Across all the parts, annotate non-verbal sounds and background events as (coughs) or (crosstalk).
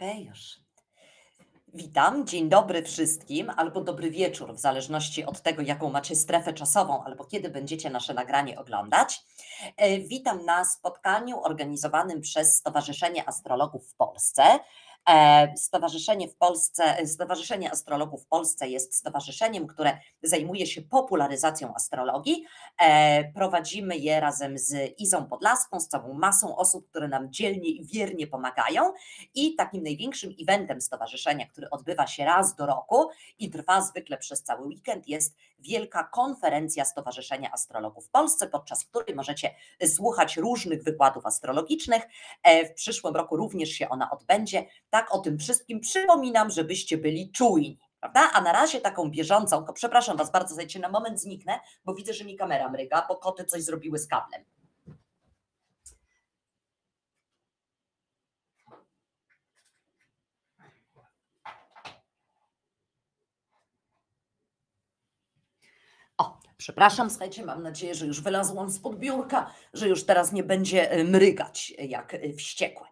Okej, już. Witam, dzień dobry wszystkim, albo dobry wieczór, w zależności od tego, jaką macie strefę czasową, albo kiedy będziecie nasze nagranie oglądać. E, Witam na spotkaniu organizowanym przez Stowarzyszenie Astrologów w Polsce. E, Stowarzyszenie w Polsce, Stowarzyszenie Astrologów w Polsce jest stowarzyszeniem, które zajmuje się popularyzacją astrologii. E, Prowadzimy je razem z Izą Podlaską, z całą masą osób, które nam dzielnie i wiernie pomagają. I takim największym eventem stowarzyszenia, który odbywa się raz do roku i trwa zwykle przez cały weekend, jest wielka konferencja Stowarzyszenia Astrologów w Polsce, podczas której możecie słuchać różnych wykładów astrologicznych. E, W przyszłym roku również się ona odbędzie. Tak o tym wszystkim przypominam, żebyście byli czujni. Prawda? A na razie taką bieżącą, przepraszam Was bardzo, zajdzie na moment zniknę, bo widzę, że mi kamera mryga, bo koty coś zrobiły z kablem. Przepraszam, słuchajcie, mam nadzieję, że już wylazłam spod biurka, że już teraz nie będzie e, mrygać jak e, wściekłe.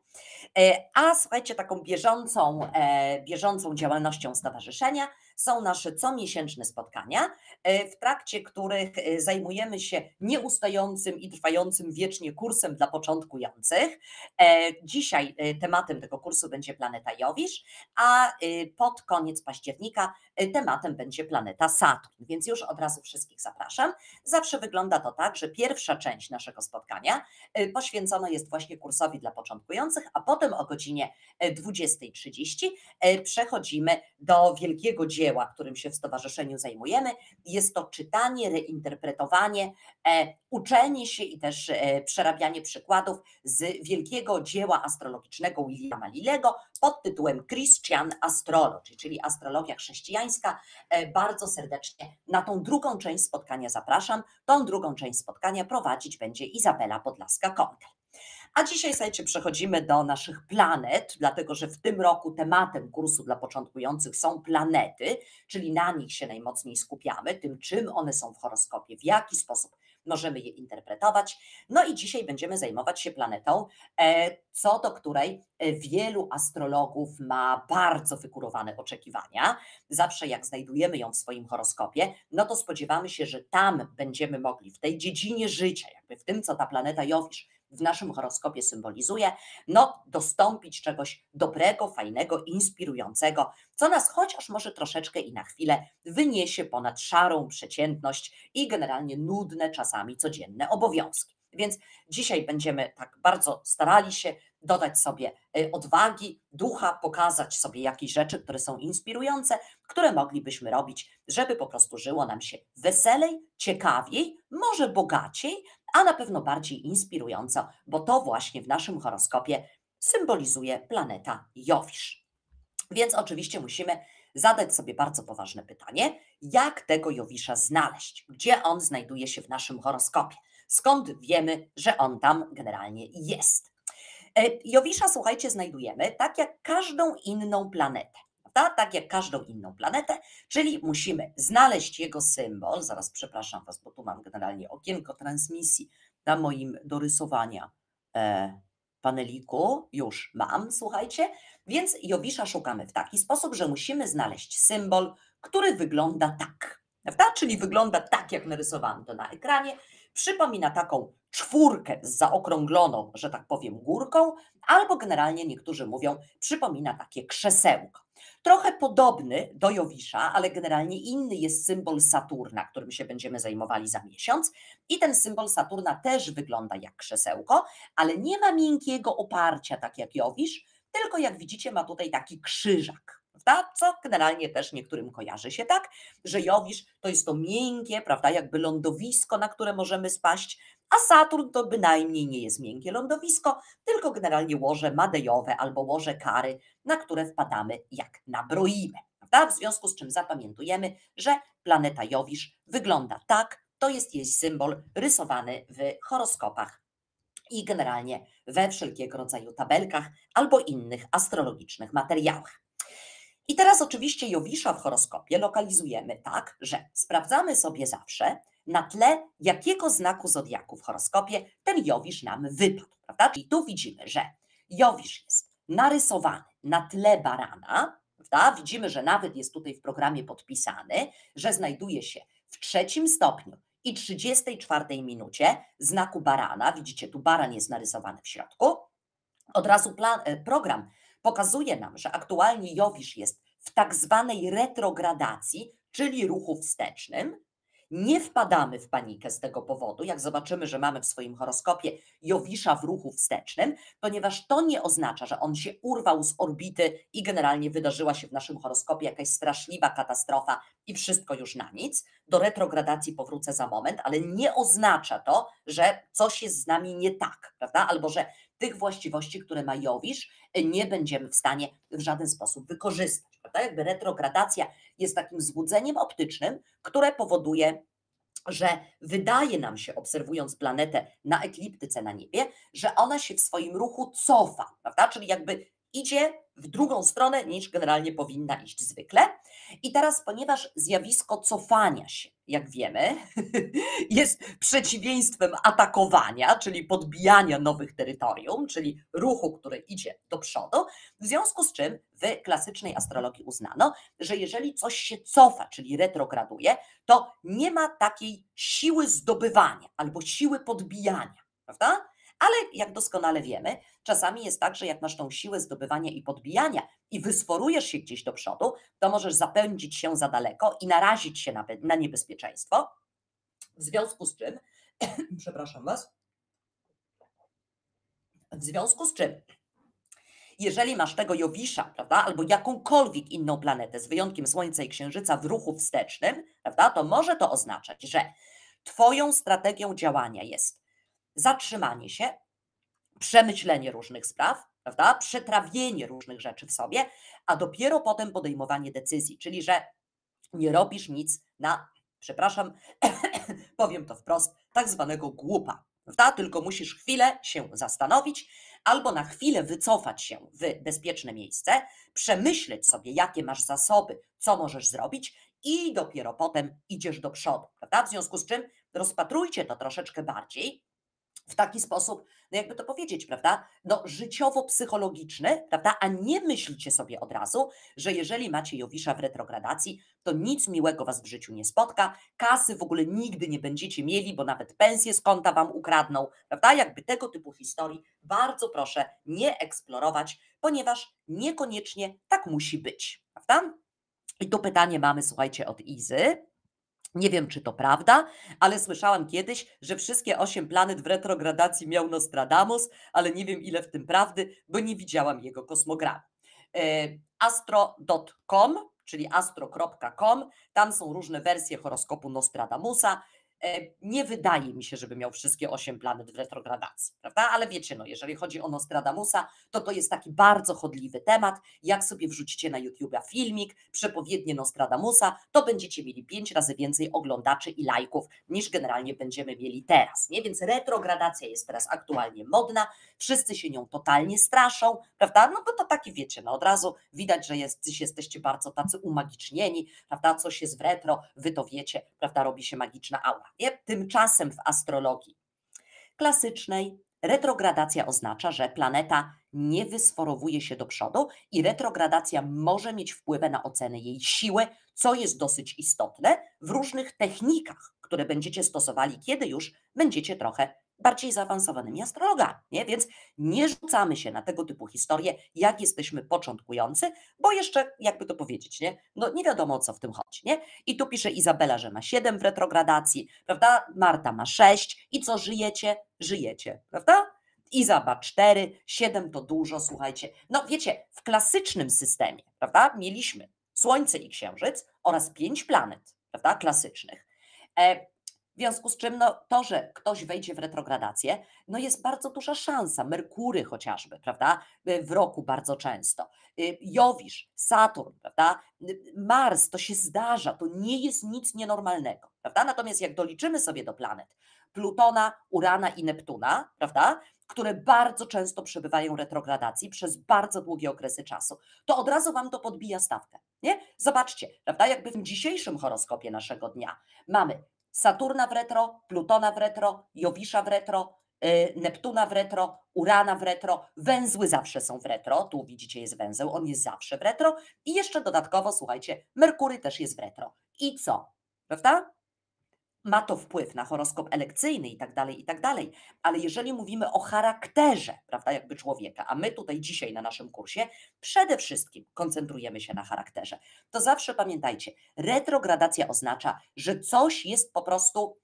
E, A słuchajcie, taką bieżącą, e, bieżącą działalnością stowarzyszenia są nasze comiesięczne spotkania, e, w trakcie których e, zajmujemy się nieustającym i trwającym wiecznie kursem dla początkujących. E, Dzisiaj tematem tego kursu będzie planeta Jowisz, a pod koniec października tematem będzie planeta Saturn. Więc już od razu wszystkich zapraszam. Zawsze wygląda to tak, że pierwsza część naszego spotkania poświęcona jest właśnie kursowi dla początkujących, a potem o godzinie e, 20.30 e, przechodzimy do wielkiego dzieła, którym się w stowarzyszeniu zajmujemy. Jest to czytanie, reinterpretowanie, e, uczenie się i też e, przerabianie przykładów z wielkiego dzieła astrologicznego Williama Lilego pod tytułem Christian Astrology, czyli astrologia chrześcijańska. E, Bardzo serdecznie na tą drugą część spotkania zapraszam. Tą drugą część spotkania prowadzić będzie Izabela Podlaska-Kontel. A dzisiaj, słuchajcie, przechodzimy do naszych planet, dlatego że w tym roku tematem kursu dla początkujących są planety, czyli na nich się najmocniej skupiamy, tym czym one są w horoskopie, w jaki sposób możemy je interpretować. No i dzisiaj będziemy zajmować się planetą, e, co do której e, wielu astrologów ma bardzo wykurowane oczekiwania. Zawsze jak znajdujemy ją w swoim horoskopie, no to spodziewamy się, że tam będziemy mogli w tej dziedzinie życia, jakby w tym, co ta planeta Jowisz w naszym horoskopie symbolizuje, no dostąpić czegoś dobrego, fajnego, inspirującego, co nas chociaż może troszeczkę i na chwilę wyniesie ponad szarą przeciętność i generalnie nudne czasami codzienne obowiązki. Więc dzisiaj będziemy tak bardzo starali się dodać sobie e, odwagi, ducha, pokazać sobie jakieś rzeczy, które są inspirujące, które moglibyśmy robić, żeby po prostu żyło nam się weselej, ciekawiej, może bogaciej, a na pewno bardziej inspirująco, bo to właśnie w naszym horoskopie symbolizuje planeta Jowisz. Więc oczywiście musimy zadać sobie bardzo poważne pytanie, jak tego Jowisza znaleźć? Gdzie on znajduje się w naszym horoskopie? Skąd wiemy, że on tam generalnie jest? E, Jowisza, słuchajcie, znajdujemy tak jak każdą inną planetę. Prawda? Tak jak każdą inną planetę, czyli musimy znaleźć jego symbol. Zaraz przepraszam Was, bo tu mam generalnie okienko transmisji na moim do rysowania e, paneliku. Już mam, słuchajcie. Więc Jowisza szukamy w taki sposób, że musimy znaleźć symbol, który wygląda tak. Prawda? Czyli wygląda tak, jak narysowałam to na ekranie. Przypomina taką czwórkę z zaokrągloną, że tak powiem, górką, albo generalnie niektórzy mówią, przypomina takie krzesełko. Trochę podobny do Jowisza, ale generalnie inny jest symbol Saturna, którym się będziemy zajmowali za miesiąc. I ten symbol Saturna też wygląda jak krzesełko, ale nie ma miękkiego oparcia, tak jak Jowisz, tylko jak widzicie, ma tutaj taki krzyżak. Prawda? Co generalnie też niektórym kojarzy się tak, że Jowisz to jest to miękkie, prawda, jakby lądowisko, na które możemy spaść, a Saturn to bynajmniej nie jest miękkie lądowisko, tylko generalnie łoże madejowe albo łoże kary, na które wpadamy jak na broimę. Prawda? W związku z czym zapamiętujemy, że planeta Jowisz wygląda tak, to jest jej symbol rysowany w horoskopach i generalnie we wszelkiego rodzaju tabelkach albo innych astrologicznych materiałach. I teraz oczywiście Jowisza w horoskopie lokalizujemy tak, że sprawdzamy sobie zawsze na tle jakiego znaku zodiaku w horoskopie ten Jowisz nam wypadł, prawda? Czyli tu widzimy, że Jowisz jest narysowany na tle barana, prawda? Widzimy, że nawet jest tutaj w programie podpisany, że znajduje się w trzecim stopniu i 34 minucie znaku barana. Widzicie, tu baran jest narysowany w środku. Od razu plan, e, program pokazuje nam, że aktualnie Jowisz jest w tak zwanej retrogradacji, czyli ruchu wstecznym. Nie wpadamy w panikę z tego powodu, jak zobaczymy, że mamy w swoim horoskopie Jowisza w ruchu wstecznym, ponieważ to nie oznacza, że on się urwał z orbity i generalnie wydarzyła się w naszym horoskopie jakaś straszliwa katastrofa i wszystko już na nic. Do retrogradacji powrócę za moment, ale nie oznacza to, że coś jest z nami nie tak, prawda? Albo że tych właściwości, które ma Jowisz, nie będziemy w stanie w żaden sposób wykorzystać. Prawda? Jakby retrogradacja jest takim złudzeniem optycznym, które powoduje, że wydaje nam się, obserwując planetę na ekliptyce na niebie, że ona się w swoim ruchu cofa, prawda? Czyli jakby idzie w drugą stronę niż generalnie powinna iść zwykle. I teraz, ponieważ zjawisko cofania się, jak wiemy, (laughs) jest przeciwieństwem atakowania, czyli podbijania nowych terytorium, czyli ruchu, który idzie do przodu, w związku z czym w klasycznej astrologii uznano, że jeżeli coś się cofa, czyli retrograduje, to nie ma takiej siły zdobywania albo siły podbijania, prawda? Ale jak doskonale wiemy, czasami jest tak, że jak masz tą siłę zdobywania i podbijania i wysforujesz się gdzieś do przodu, to możesz zapędzić się za daleko i narazić się na, na niebezpieczeństwo. W związku z czym, (clears throat) przepraszam Was, w związku z czym, jeżeli masz tego Jowisza, prawda, albo jakąkolwiek inną planetę, z wyjątkiem Słońca i Księżyca w ruchu wstecznym, prawda, to może to oznaczać, że Twoją strategią działania jest zatrzymanie się, przemyślenie różnych spraw, prawda? przetrawienie różnych rzeczy w sobie, a dopiero potem podejmowanie decyzji, czyli że nie robisz nic na, przepraszam, (coughs) powiem to wprost, tak zwanego głupa. Prawda? Tylko musisz chwilę się zastanowić, albo na chwilę wycofać się w bezpieczne miejsce, przemyśleć sobie, jakie masz zasoby, co możesz zrobić, i dopiero potem idziesz do przodu. Prawda? W związku z czym rozpatrujcie to troszeczkę bardziej w taki sposób, no jakby to powiedzieć, prawda? No życiowo-psychologiczny, prawda? A nie myślcie sobie od razu, że jeżeli macie Jowisza w retrogradacji, to nic miłego was w życiu nie spotka, kasy w ogóle nigdy nie będziecie mieli, bo nawet pensje z konta wam ukradną, prawda? Jakby tego typu historii bardzo proszę nie eksplorować, ponieważ niekoniecznie tak musi być, prawda? I tu pytanie mamy, słuchajcie, od Izy. Nie wiem, czy to prawda, ale słyszałam kiedyś, że wszystkie osiem planet w retrogradacji miał Nostradamus, ale nie wiem, ile w tym prawdy, bo nie widziałam jego kosmogramu. E, astro.com, czyli astro.com, tam są różne wersje horoskopu Nostradamusa. E, nie wydaje mi się, żeby miał wszystkie osiem planet w retrogradacji, prawda? Ale wiecie, no, jeżeli chodzi o Nostradamusa, to to jest taki bardzo chodliwy temat. Jak sobie wrzucicie na YouTube'a filmik, przepowiednie Nostradamusa, to będziecie mieli pięć razy więcej oglądaczy i lajków niż generalnie będziemy mieli teraz, nie? Więc retrogradacja jest teraz aktualnie modna, wszyscy się nią totalnie straszą, prawda? No bo to taki, wiecie, no od razu widać, że jest, jesteście bardzo tacy umagicznieni, prawda? Coś jest w retro, wy to wiecie, prawda? Robi się magiczna aura. Nie? Tymczasem w astrologii klasycznej retrogradacja oznacza, że planeta nie wysforowuje się do przodu i retrogradacja może mieć wpływ na ocenę jej siły, co jest dosyć istotne w różnych technikach, które będziecie stosowali, kiedy już będziecie trochę bardziej zaawansowanymi astrologami? Więc nie rzucamy się na tego typu historie, jak jesteśmy początkujący, bo jeszcze, jakby to powiedzieć, nie? No nie wiadomo o co w tym chodzi, nie? I tu pisze Izabela, że ma 7 w retrogradacji, prawda? Marta ma 6 i co, żyjecie? Żyjecie, prawda? Iza ma 4, 7 to dużo, słuchajcie. No wiecie, w klasycznym systemie, prawda? Mieliśmy Słońce i Księżyc oraz 5 planet, prawda? Klasycznych. W związku z czym no, to, że ktoś wejdzie w retrogradację, no jest bardzo duża szansa. Merkury chociażby, prawda? Y, w roku bardzo często. Y, Jowisz, Saturn, prawda? Y, Mars, to się zdarza, to nie jest nic nienormalnego, prawda? Natomiast jak doliczymy sobie do planet Plutona, Urana i Neptuna, prawda? które bardzo często przebywają retrogradacji przez bardzo długie okresy czasu, to od razu Wam to podbija stawkę. Nie? Zobaczcie, prawda? Jakby w dzisiejszym horoskopie naszego dnia mamy Saturna w retro, Plutona w retro, Jowisza w retro, y, Neptuna w retro, Urana w retro, węzły zawsze są w retro, tu widzicie jest węzeł, on jest zawsze w retro i jeszcze dodatkowo, słuchajcie, Merkury też jest w retro. I co? Prawda? Ma to wpływ na horoskop elekcyjny i tak dalej, i tak dalej. Ale jeżeli mówimy o charakterze, prawda, jakby człowieka, a my tutaj dzisiaj na naszym kursie przede wszystkim koncentrujemy się na charakterze, to zawsze pamiętajcie, retrogradacja oznacza, że coś jest po prostu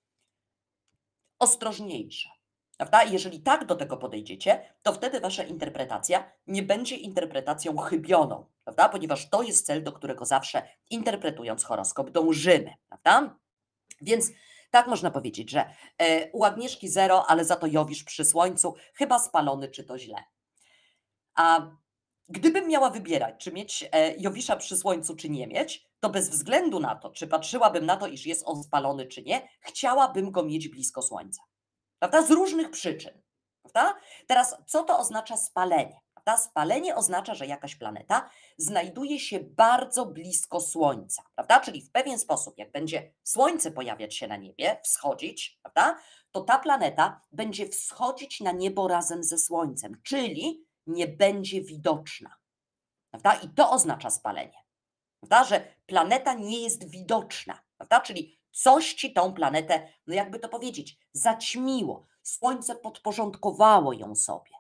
ostrożniejsze. Prawda? Jeżeli tak do tego podejdziecie, to wtedy wasza interpretacja nie będzie interpretacją chybioną, prawda? ponieważ to jest cel, do którego zawsze interpretując horoskop dążymy. Prawda? Więc tak można powiedzieć, że e, u Agnieszki zero, ale za to Jowisz przy słońcu, chyba spalony, czy to źle. A gdybym miała wybierać, czy mieć e, Jowisza przy słońcu, czy nie mieć, to bez względu na to, czy patrzyłabym na to, iż jest on spalony, czy nie, chciałabym go mieć blisko słońca. Prawda? Z różnych przyczyn. Prawda? Teraz, co to oznacza spalenie? Prawda? Spalenie oznacza, że jakaś planeta znajduje się bardzo blisko Słońca, prawda? Czyli w pewien sposób, jak będzie Słońce pojawiać się na niebie, wschodzić, prawda? To ta planeta będzie wschodzić na niebo razem ze Słońcem, czyli nie będzie widoczna. Prawda? I to oznacza spalenie. Prawda? Że planeta nie jest widoczna, prawda? Czyli coś ci tą planetę, no jakby to powiedzieć, zaćmiło. Słońce podporządkowało ją sobie.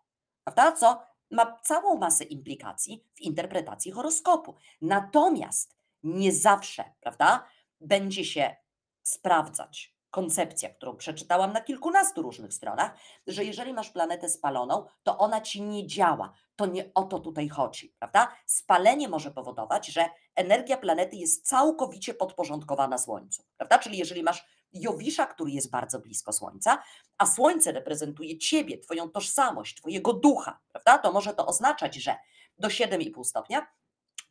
Prawda? Co ma całą masę implikacji w interpretacji horoskopu. Natomiast nie zawsze, prawda, będzie się sprawdzać koncepcja, którą przeczytałam na kilkunastu różnych stronach, że jeżeli masz planetę spaloną, to ona ci nie działa. To nie o to tutaj chodzi, prawda? Spalenie może powodować, że energia planety jest całkowicie podporządkowana Słońcu, prawda? Czyli jeżeli masz Jowisza, który jest bardzo blisko Słońca, a Słońce reprezentuje Ciebie, Twoją tożsamość, Twojego ducha, prawda? To może to oznaczać, że do 7,5 stopnia,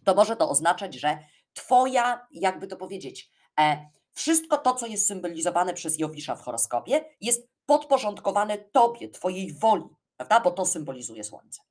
to może to oznaczać, że Twoja, jakby to powiedzieć, e, wszystko to, co jest symbolizowane przez Jowisza w horoskopie, jest podporządkowane Tobie, Twojej woli, prawda? Bo to symbolizuje Słońce.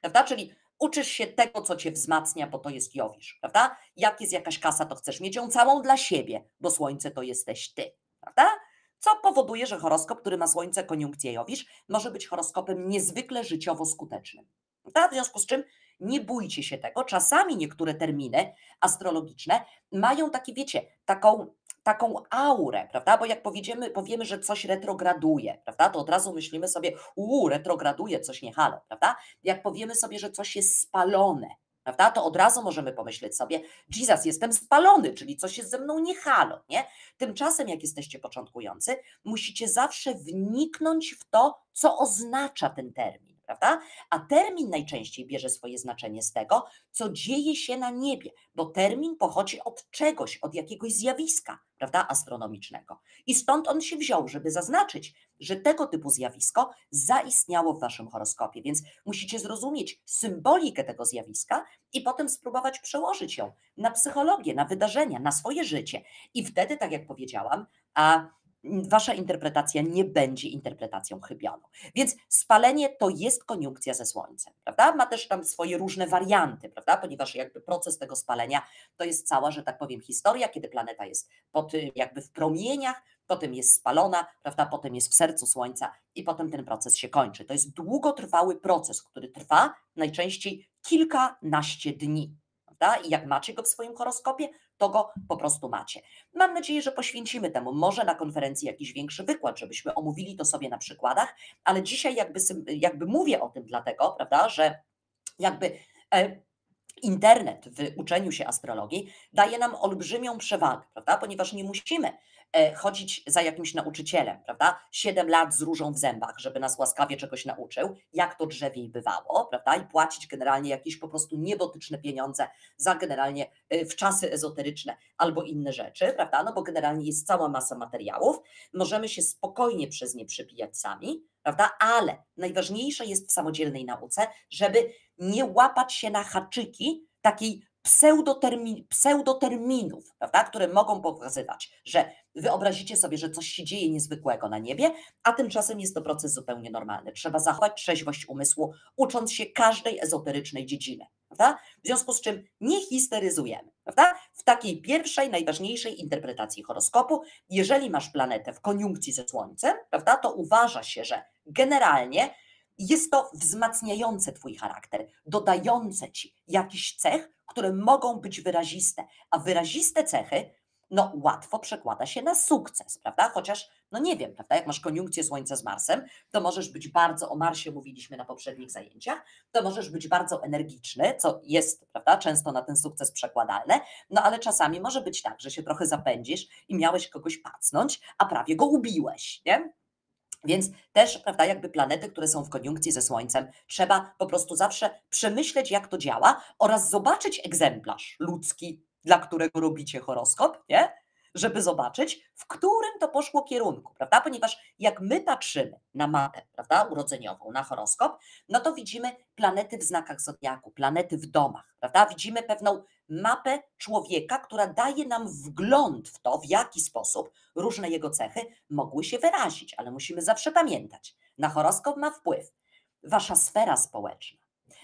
Prawda? Czyli uczysz się tego, co Cię wzmacnia, bo to jest Jowisz, prawda? Jak jest jakaś kasa, to chcesz mieć ją całą dla siebie, bo Słońce to jesteś Ty prawda? Co powoduje, że horoskop, który ma Słońce koniunkcję Jowisz, może być horoskopem niezwykle życiowo skutecznym. Prawda? W związku z czym nie bójcie się tego. Czasami niektóre terminy astrologiczne mają takie, wiecie, taką, taką aurę, prawda? Bo jak powiemy, powiemy, że coś retrograduje, prawda? To od razu myślimy sobie, uuu, retrograduje, coś nie halo, prawda? Jak powiemy sobie, że coś jest spalone, prawda? To od razu możemy pomyśleć sobie, Jesus, jestem spalony, czyli coś jest ze mną nie halo, nie? Tymczasem, jak jesteście początkujący, musicie zawsze wniknąć w to, co oznacza ten termin, prawda? A termin najczęściej bierze swoje znaczenie z tego, co dzieje się na niebie, bo termin pochodzi od czegoś, od jakiegoś zjawiska, prawda, astronomicznego. I stąd on się wziął, żeby zaznaczyć, że tego typu zjawisko zaistniało w waszym horoskopie, więc musicie zrozumieć symbolikę tego zjawiska i potem spróbować przełożyć ją na psychologię, na wydarzenia, na swoje życie. I wtedy, tak jak powiedziałam, a wasza interpretacja nie będzie interpretacją chybioną. Więc spalenie to jest koniunkcja ze Słońcem, prawda? Ma też tam swoje różne warianty, prawda? Ponieważ jakby proces tego spalenia to jest cała, że tak powiem, historia, kiedy planeta jest pod, jakby w promieniach, potem jest spalona, prawda? Potem jest w sercu Słońca i potem ten proces się kończy. To jest długotrwały proces, który trwa najczęściej kilkanaście dni. Prawda? I jak macie go w swoim horoskopie, to go po prostu macie. Mam nadzieję, że poświęcimy temu może na konferencji jakiś większy wykład, żebyśmy omówili to sobie na przykładach, ale dzisiaj jakby, jakby mówię o tym dlatego, prawda, że jakby e, internet w uczeniu się astrologii daje nam olbrzymią przewagę, prawda? Ponieważ nie musimy chodzić za jakimś nauczycielem, prawda? Siedem lat z różą w zębach, żeby nas łaskawie czegoś nauczył, jak to drzewiej bywało, prawda? I płacić generalnie jakieś po prostu niebotyczne pieniądze za generalnie e, w czasy ezoteryczne albo inne rzeczy, prawda? No bo generalnie jest cała masa materiałów, możemy się spokojnie przez nie przepijać sami, prawda? Ale najważniejsze jest w samodzielnej nauce, żeby nie łapać się na haczyki takiej pseudotermin, pseudoterminów, prawda, które mogą pokazywać, że wyobrazicie sobie, że coś się dzieje niezwykłego na niebie, a tymczasem jest to proces zupełnie normalny. Trzeba zachować trzeźwość umysłu, ucząc się każdej ezoterycznej dziedziny prawda? W związku z czym nie histeryzujemy, prawda? W takiej pierwszej, najważniejszej interpretacji horoskopu, jeżeli masz planetę w koniunkcji ze Słońcem, prawda, to uważa się, że generalnie jest to wzmacniające Twój charakter, dodające Ci jakiś cech, które mogą być wyraziste, a wyraziste cechy no łatwo przekłada się na sukces, prawda? Chociaż, no nie wiem, prawda? Jak masz koniunkcję Słońca z Marsem, to możesz być bardzo, o Marsie mówiliśmy na poprzednich zajęciach, to możesz być bardzo energiczny, co jest, prawda, często na ten sukces przekładalne, no ale czasami może być tak, że się trochę zapędzisz i miałeś kogoś pacnąć, a prawie go ubiłeś, nie? Więc też, prawda, jakby planety, które są w koniunkcji ze Słońcem, trzeba po prostu zawsze przemyśleć, jak to działa oraz zobaczyć egzemplarz ludzki, dla którego robicie horoskop, nie? Żeby zobaczyć, w którym to poszło kierunku, prawda? Ponieważ jak my patrzymy na mapę, prawda, urodzeniową, na horoskop, no to widzimy planety w znakach zodiaku, planety w domach, prawda? Widzimy pewną mapę człowieka, która daje nam wgląd w to, w jaki sposób różne jego cechy mogły się wyrazić, ale musimy zawsze pamiętać, na horoskop ma wpływ wasza sfera społeczna,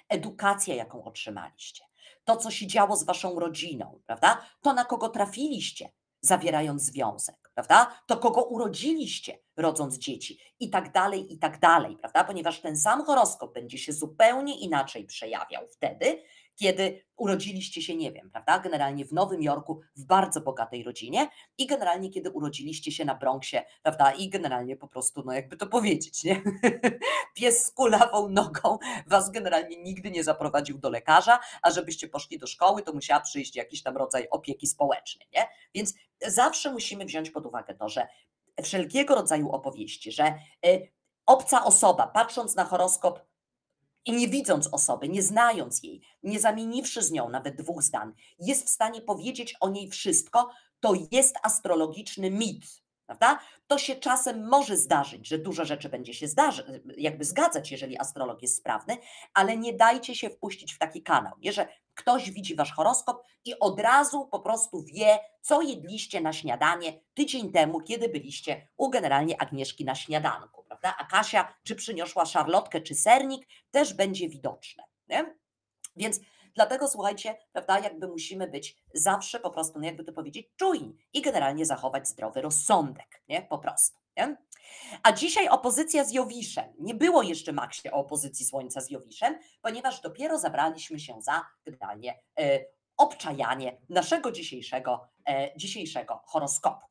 edukacja, jaką otrzymaliście, to, co się działo z waszą rodziną, prawda? To, na kogo trafiliście, zawierając związek, prawda? To, kogo urodziliście, rodząc dzieci, i tak dalej, i tak dalej, prawda? Ponieważ ten sam horoskop będzie się zupełnie inaczej przejawiał wtedy, kiedy urodziliście się, nie wiem, prawda, generalnie w Nowym Jorku, w bardzo bogatej rodzinie i generalnie kiedy urodziliście się na Bronxie, prawda, i generalnie po prostu, no jakby to powiedzieć, nie? (laughs) Pies z kulawą nogą was generalnie nigdy nie zaprowadził do lekarza, a żebyście poszli do szkoły, to musiała przyjść jakiś tam rodzaj opieki społecznej, nie? Więc zawsze musimy wziąć pod uwagę to, że wszelkiego rodzaju opowieści, że y, obca osoba, patrząc na horoskop i nie widząc osoby, nie znając jej, nie zamieniwszy z nią nawet dwóch zdań, jest w stanie powiedzieć o niej wszystko, to jest astrologiczny mit. Prawda? To się czasem może zdarzyć, że dużo rzeczy będzie się zdarzy, jakby zgadzać, jeżeli astrolog jest sprawny, ale nie dajcie się wpuścić w taki kanał, nie? że ktoś widzi wasz horoskop i od razu po prostu wie, co jedliście na śniadanie tydzień temu, kiedy byliście u generalnie Agnieszki na śniadanku, prawda? A Kasia, czy przyniosła szarlotkę, czy sernik, też będzie widoczne. Nie? Więc dlatego słuchajcie, prawda, jakby musimy być zawsze po prostu, no jakby to powiedzieć, czujni i generalnie zachować zdrowy rozsądek, nie? Po prostu. Nie? A dzisiaj opozycja z Jowiszem. Nie było jeszcze Maksie o opozycji Słońca z Jowiszem, ponieważ dopiero zabraliśmy się za generalnie e, obczajanie naszego dzisiejszego, e, dzisiejszego horoskopu.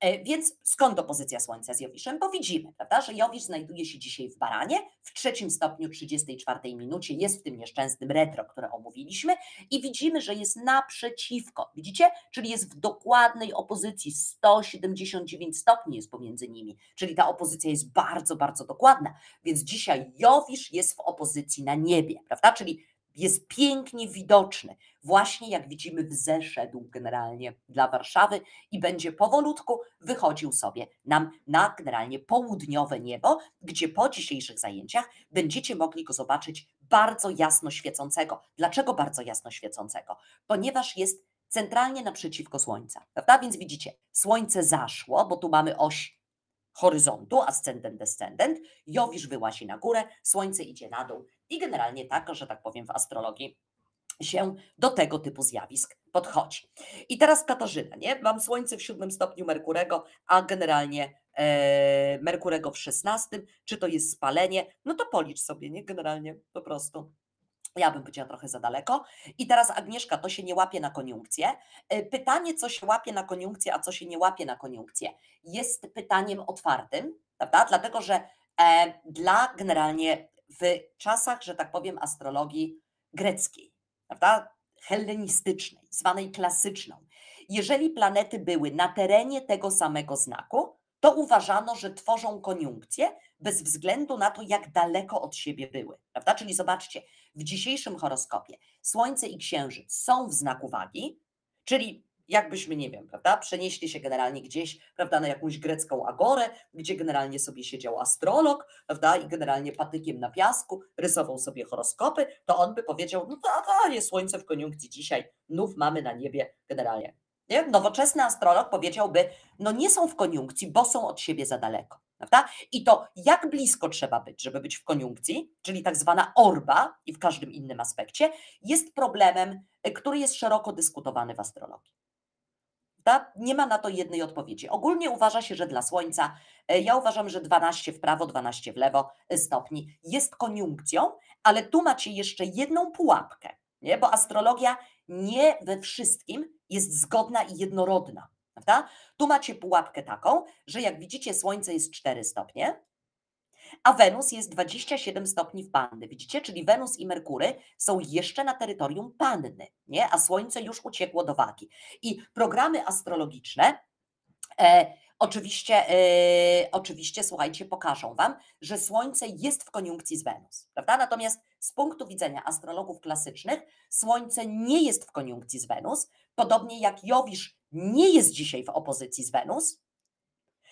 E, więc skąd opozycja Słońca z Jowiszem? Bo widzimy, prawda, że Jowisz znajduje się dzisiaj w Baranie, w trzecim stopniu 34 minucie, jest w tym nieszczęsnym retro, które omówiliśmy i widzimy, że jest naprzeciwko, widzicie? Czyli jest w dokładnej opozycji, 179 stopni jest pomiędzy nimi, czyli ta opozycja jest bardzo, bardzo dokładna, więc dzisiaj Jowisz jest w opozycji na niebie, prawda, czyli jest pięknie widoczny, właśnie jak widzimy, wzeszedł generalnie dla Warszawy i będzie powolutku wychodził sobie nam na generalnie południowe niebo, gdzie po dzisiejszych zajęciach będziecie mogli go zobaczyć bardzo jasno świecącego. Dlaczego bardzo jasno świecącego? Ponieważ jest centralnie naprzeciwko Słońca, prawda? Więc widzicie, Słońce zaszło, bo tu mamy oś horyzontu, ascendent, descendent, Jowisz wyłazi na górę, Słońce idzie na dół i generalnie tak, że tak powiem w astrologii się do tego typu zjawisk podchodzi. I teraz Katarzyna, nie? Mam Słońce w siódmym stopniu Merkurego, a generalnie e, Merkurego w szesnastym. Czy to jest spalenie? No to policz sobie, nie? Generalnie po prostu. Ja bym powiedziała trochę za daleko. I teraz Agnieszka, to się nie łapie na koniunkcję. E, pytanie, co się łapie na koniunkcję, a co się nie łapie na koniunkcję, jest pytaniem otwartym, prawda? Dlatego, że e, dla generalnie w czasach, że tak powiem, astrologii greckiej, prawda? Hellenistycznej, zwanej klasyczną. Jeżeli planety były na terenie tego samego znaku, to uważano, że tworzą koniunkcję bez względu na to, jak daleko od siebie były. Prawda? Czyli zobaczcie, w dzisiejszym horoskopie Słońce i Księżyc są w znaku wagi, czyli jakbyśmy, nie wiem, prawda, przenieśli się generalnie gdzieś, prawda, na jakąś grecką agorę, gdzie generalnie sobie siedział astrolog, prawda, i generalnie patykiem na piasku rysował sobie horoskopy, to on by powiedział, no to, to jest słońce w koniunkcji dzisiaj, nów mamy na niebie generalnie. Nie? Nowoczesny astrolog powiedziałby, no nie są w koniunkcji, bo są od siebie za daleko. prawda? I to jak blisko trzeba być, żeby być w koniunkcji, czyli tak zwana orba i w każdym innym aspekcie, jest problemem, y, który jest szeroko dyskutowany w astrologii. Nie ma na to jednej odpowiedzi. Ogólnie uważa się, że dla Słońca, y, ja uważam, że 12 w prawo, 12 w lewo y, stopni jest koniunkcją, ale tu macie jeszcze jedną pułapkę, nie? bo astrologia nie we wszystkim jest zgodna i jednorodna. Prawda? Tu macie pułapkę taką, że jak widzicie, Słońce jest 4 stopnie, a Wenus jest 27 stopni w Panny. Widzicie? Czyli Wenus i Merkury są jeszcze na terytorium Panny, nie? a Słońce już uciekło do wagi. I programy astrologiczne e, oczywiście, e, oczywiście, słuchajcie, pokażą Wam, że Słońce jest w koniunkcji z Wenus. Prawda? Natomiast z punktu widzenia astrologów klasycznych, Słońce nie jest w koniunkcji z Wenus, podobnie jak Jowisz nie jest dzisiaj w opozycji z Wenus,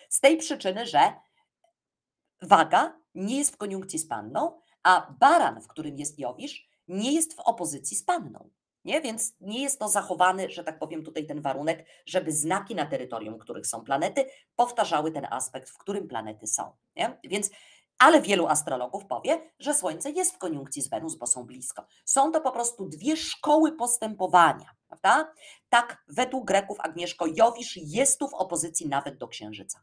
z tej przyczyny, że waga nie jest w koniunkcji z panną, a baran, w którym jest Jowisz, nie jest w opozycji z panną. Nie? Więc nie jest to zachowany, że tak powiem, tutaj ten warunek, żeby znaki na terytorium, których są planety, powtarzały ten aspekt, w którym planety są. Nie? Więc ale wielu astrologów powie, że Słońce jest w koniunkcji z Wenus, bo są blisko. Są to po prostu dwie szkoły postępowania, prawda? Tak, według Greków Agnieszko Jowisz jest tu w opozycji nawet do Księżyca.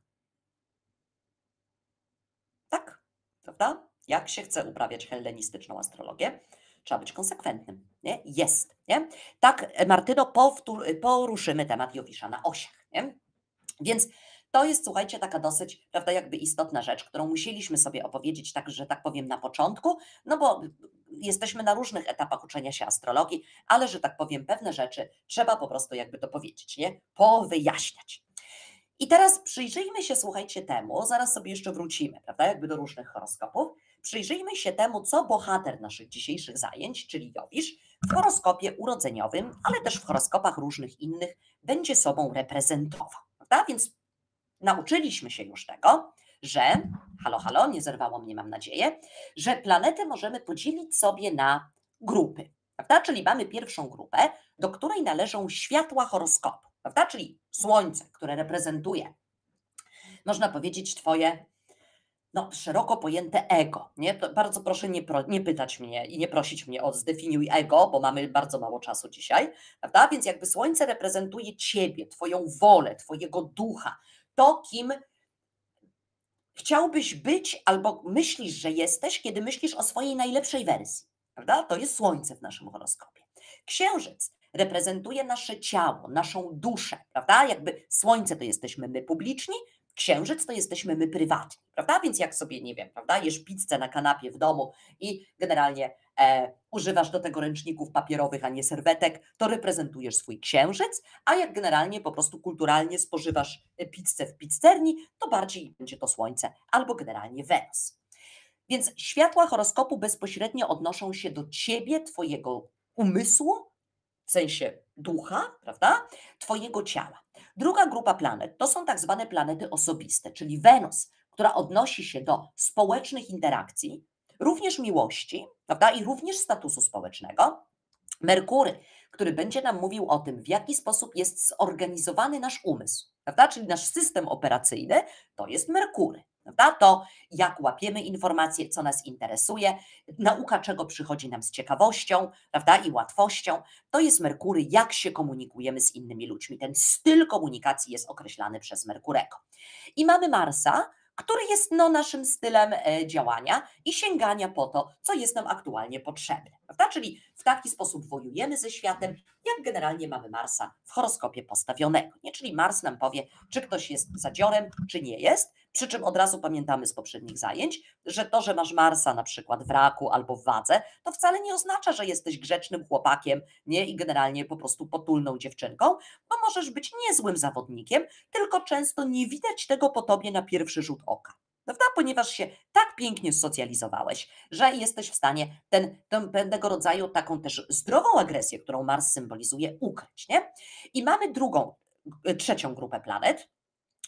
Tak, prawda? Jak się chce uprawiać hellenistyczną astrologię, trzeba być konsekwentnym. Nie? Jest. Nie? Tak, Martyno, powtór, poruszymy temat Jowisza na osiach. Nie? Więc to jest, słuchajcie, taka dosyć, prawda, jakby istotna rzecz, którą musieliśmy sobie opowiedzieć, tak, że tak powiem, na początku, no bo jesteśmy na różnych etapach uczenia się astrologii, ale, że tak powiem, pewne rzeczy trzeba po prostu jakby to powiedzieć, nie? Powyjaśniać. I teraz przyjrzyjmy się, słuchajcie, temu, zaraz sobie jeszcze wrócimy, prawda, jakby do różnych horoskopów. Przyjrzyjmy się temu, co bohater naszych dzisiejszych zajęć, czyli Jowisz, w horoskopie urodzeniowym, ale też w horoskopach różnych innych będzie sobą reprezentował. Prawda? Więc nauczyliśmy się już tego, że, halo, halo, nie zerwało mnie, mam nadzieję, że planety możemy podzielić sobie na grupy. Prawda? Czyli mamy pierwszą grupę, do której należą światła horoskopu, prawda? czyli Słońce, które reprezentuje, można powiedzieć, Twoje no, szeroko pojęte ego. Nie? Bardzo proszę nie, pro, nie pytać mnie i nie prosić mnie o zdefiniuj ego, bo mamy bardzo mało czasu dzisiaj, prawda? Więc jakby Słońce reprezentuje Ciebie, Twoją wolę, Twojego ducha, to, kim chciałbyś być albo myślisz, że jesteś, kiedy myślisz o swojej najlepszej wersji. Prawda? To jest Słońce w naszym horoskopie. Księżyc reprezentuje nasze ciało, naszą duszę, prawda? Jakby Słońce to jesteśmy my publiczni, Księżyc to jesteśmy my prywatni, prawda? Więc jak sobie, nie wiem, prawda, jesz pizzę na kanapie w domu i generalnie e, używasz do tego ręczników papierowych, a nie serwetek, to reprezentujesz swój księżyc, a jak generalnie po prostu kulturalnie spożywasz e, pizzę w pizzerni, to bardziej będzie to słońce albo generalnie Wenus. Więc światła horoskopu bezpośrednio odnoszą się do ciebie, twojego umysłu, w sensie ducha, prawda? Twojego ciała. Druga grupa planet to są tak zwane planety osobiste, czyli Wenus, która odnosi się do społecznych interakcji, również miłości, prawda? I również statusu społecznego. Merkury, który będzie nam mówił o tym, w jaki sposób jest zorganizowany nasz umysł, prawda? Czyli nasz system operacyjny, to jest Merkury. Prawda? To jak łapiemy informacje, co nas interesuje, nauka czego przychodzi nam z ciekawością prawda? i łatwością, to jest Merkury, jak się komunikujemy z innymi ludźmi. Ten styl komunikacji jest określany przez Merkurego. I mamy Marsa, który jest no, naszym stylem e, działania i sięgania po to, co jest nam aktualnie potrzebne. Prawda? Czyli w taki sposób wojujemy ze światem, jak generalnie mamy Marsa w horoskopie postawionego. Nie? Czyli Mars nam powie, czy ktoś jest zadziorem, czy nie jest. Przy czym od razu pamiętamy z poprzednich zajęć, że to, że masz Marsa na przykład w raku albo w wadze, to wcale nie oznacza, że jesteś grzecznym chłopakiem nie? i generalnie po prostu potulną dziewczynką, bo możesz być niezłym zawodnikiem, tylko często nie widać tego po tobie na pierwszy rzut oka. Prawda? Ponieważ się tak pięknie socjalizowałeś, że jesteś w stanie ten, ten pewnego rodzaju taką też zdrową agresję, którą Mars symbolizuje, ukryć. Nie? I mamy drugą, trzecią grupę planet,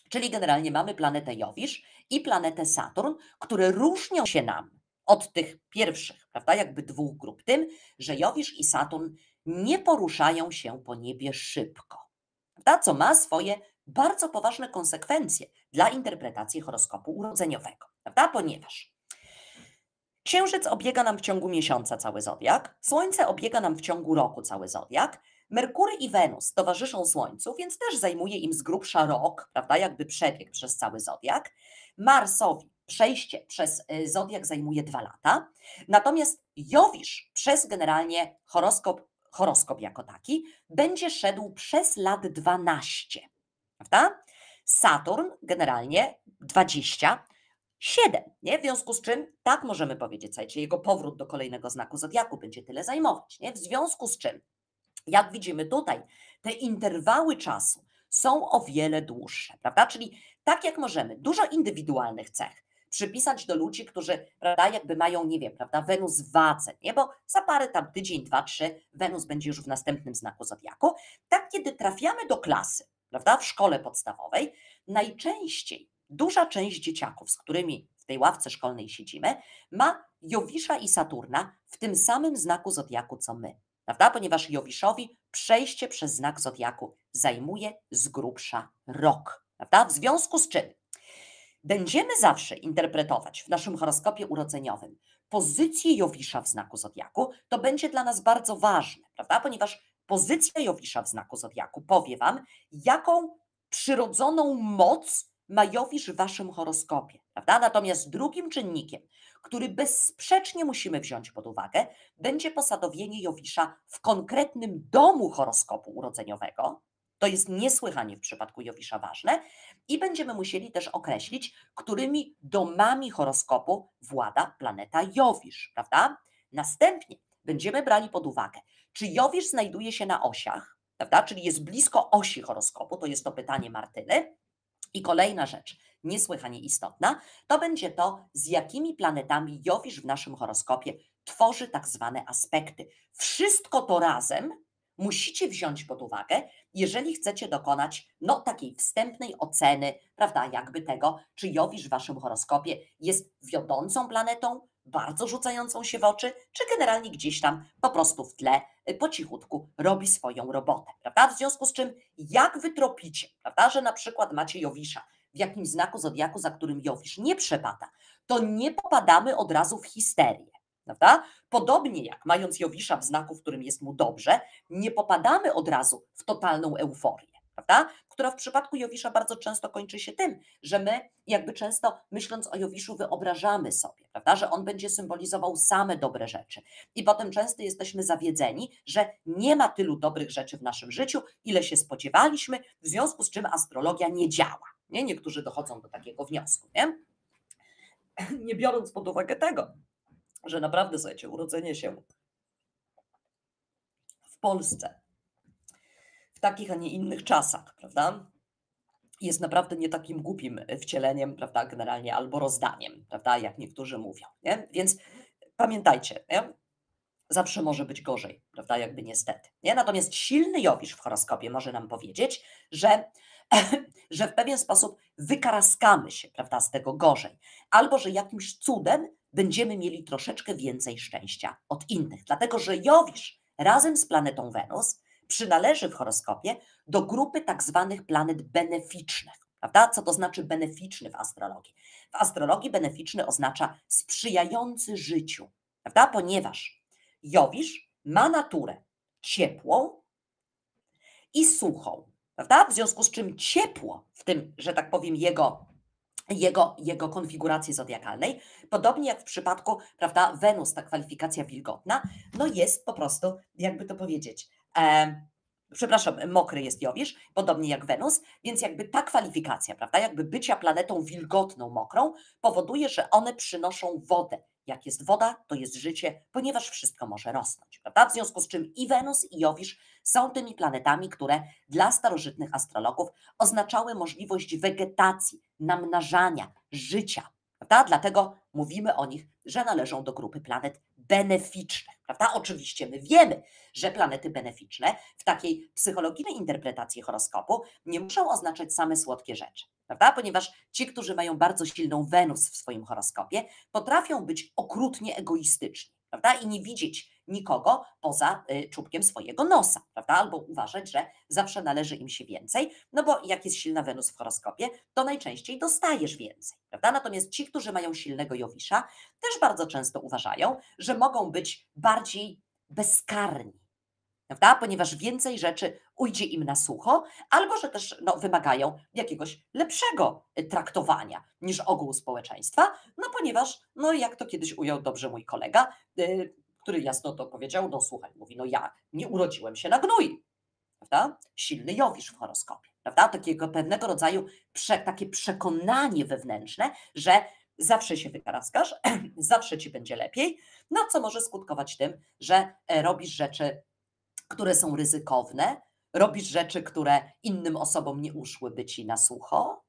Czyli generalnie mamy planetę Jowisz i planetę Saturn, które różnią się nam od tych pierwszych, prawda, jakby dwóch grup, tym, że Jowisz i Saturn nie poruszają się po niebie szybko, prawda, co ma swoje bardzo poważne konsekwencje dla interpretacji horoskopu urodzeniowego, prawda? Ponieważ Księżyc obiega nam w ciągu miesiąca cały zodiak, Słońce obiega nam w ciągu roku cały zodiak, Merkury i Wenus towarzyszą Słońcu, więc też zajmuje im z grubsza rok, prawda, jakby przebieg przez cały zodiak. Marsowi przejście przez y, zodiak zajmuje dwa lata, natomiast Jowisz przez generalnie horoskop, horoskop jako taki będzie szedł przez lat 12, prawda? Saturn generalnie 20, 7, nie? W związku z czym tak możemy powiedzieć, słuchajcie, jego powrót do kolejnego znaku zodiaku będzie tyle zajmować, nie? W związku z czym jak widzimy tutaj, te interwały czasu są o wiele dłuższe, prawda? Czyli tak jak możemy dużo indywidualnych cech przypisać do ludzi, którzy, prawda, jakby mają, nie wiem, prawda, Wenus w wadze, nie? Bo za parę tam tydzień, dwa, trzy Wenus będzie już w następnym znaku zodiaku. Tak, kiedy trafiamy do klasy, prawda, w szkole podstawowej, najczęściej duża część dzieciaków, z którymi w tej ławce szkolnej siedzimy, ma Jowisza i Saturna w tym samym znaku zodiaku co my prawda? Ponieważ Jowiszowi przejście przez znak zodiaku zajmuje z grubsza rok, prawda? W związku z czym będziemy zawsze interpretować w naszym horoskopie urodzeniowym pozycję Jowisza w znaku zodiaku, to będzie dla nas bardzo ważne, prawda? Ponieważ pozycja Jowisza w znaku zodiaku powie wam, jaką przyrodzoną moc ma Jowisz w waszym horoskopie, prawda? Natomiast drugim czynnikiem, który bezsprzecznie musimy wziąć pod uwagę, będzie posadowienie Jowisza w konkretnym domu horoskopu urodzeniowego. To jest niesłychanie w przypadku Jowisza ważne i będziemy musieli też określić, którymi domami horoskopu włada planeta Jowisz, prawda? Następnie będziemy brali pod uwagę, czy Jowisz znajduje się na osiach, prawda? Czyli jest blisko osi horoskopu, to jest to pytanie Martyny. I kolejna rzecz, niesłychanie istotna, to będzie to, z jakimi planetami Jowisz w naszym horoskopie tworzy tak zwane aspekty. Wszystko to razem musicie wziąć pod uwagę, jeżeli chcecie dokonać no, takiej wstępnej oceny, prawda, jakby tego, czy Jowisz w waszym horoskopie jest wiodącą planetą, bardzo rzucającą się w oczy, czy generalnie gdzieś tam po prostu w tle y, po cichutku robi swoją robotę, prawda? W związku z czym, jak wytropicie, prawda, że na przykład macie Jowisza w jakimś znaku zodiaku, za którym Jowisz nie przepada, to nie popadamy od razu w histerię. Prawda? Podobnie jak mając Jowisza w znaku, w którym jest mu dobrze, nie popadamy od razu w totalną euforię, prawda? która w przypadku Jowisza bardzo często kończy się tym, że my jakby często myśląc o Jowiszu wyobrażamy sobie, prawda? że on będzie symbolizował same dobre rzeczy. I potem często jesteśmy zawiedzeni, że nie ma tylu dobrych rzeczy w naszym życiu, ile się spodziewaliśmy, w związku z czym astrologia nie działa. Nie? Niektórzy dochodzą do takiego wniosku. Nie? (clears throat) nie biorąc pod uwagę tego, że naprawdę, słuchajcie, urodzenie się w Polsce takich, a nie innych czasach, prawda? Jest naprawdę nie takim głupim wcieleniem, prawda, generalnie, albo rozdaniem, prawda, jak niektórzy mówią, nie? Więc pamiętajcie, nie? Zawsze może być gorzej, prawda, jakby niestety. Nie? Natomiast silny Jowisz w horoskopie może nam powiedzieć, że (clears throat) że w pewien sposób wykaraskamy się prawda, z tego gorzej, albo że jakimś cudem będziemy mieli troszeczkę więcej szczęścia od innych. Dlatego, że Jowisz razem z planetą Wenus przynależy w horoskopie do grupy tak zwanych planet beneficznych. Prawda? Co to znaczy beneficzny w astrologii? W astrologii beneficzny oznacza sprzyjający życiu, prawda? ponieważ Jowisz ma naturę ciepłą i suchą. Prawda? W związku z czym ciepło w tym, że tak powiem, jego jego, jego konfiguracji zodiakalnej, podobnie jak w przypadku, prawda, Wenus, ta kwalifikacja wilgotna, no jest po prostu, jakby to powiedzieć, przepraszam, mokry jest Jowisz, podobnie jak Wenus, więc jakby ta kwalifikacja, prawda, jakby bycia planetą wilgotną, mokrą, powoduje, że one przynoszą wodę. Jak jest woda, to jest życie, ponieważ wszystko może rosnąć, prawda? W związku z czym i Wenus, i Jowisz są tymi planetami, które dla starożytnych astrologów oznaczały możliwość wegetacji, namnażania, życia, prawda? Dlatego mówimy o nich, że należą do grupy planet beneficznych, prawda? Oczywiście my wiemy, że planety beneficzne w takiej psychologicznej interpretacji horoskopu nie muszą oznaczać same słodkie rzeczy, prawda? Ponieważ ci, którzy mają bardzo silną Wenus w swoim horoskopie, potrafią być okrutnie egoistyczni. Prawda? I nie widzieć nikogo poza y, czubkiem swojego nosa, prawda? Albo uważać, że zawsze należy im się więcej, no bo jak jest silna Wenus w horoskopie, to najczęściej dostajesz więcej, prawda? Natomiast ci, którzy mają silnego Jowisza, też bardzo często uważają, że mogą być bardziej bezkarni, prawda? Ponieważ więcej rzeczy ujdzie im na sucho, albo że też no, wymagają jakiegoś lepszego y, traktowania niż ogół społeczeństwa, no ponieważ, no jak to kiedyś ujął dobrze mój kolega, y, który jasno to powiedział, no słuchaj, mówi, no ja nie urodziłem się na gnój, prawda? Silny Jowisz w horoskopie, prawda? Takiego pewnego rodzaju prze, takie przekonanie wewnętrzne, że zawsze się wykaraskasz, (clears throat) zawsze ci będzie lepiej, no co może skutkować tym, że e, robisz rzeczy, które są ryzykowne, robisz rzeczy, które innym osobom nie uszłyby ci na sucho,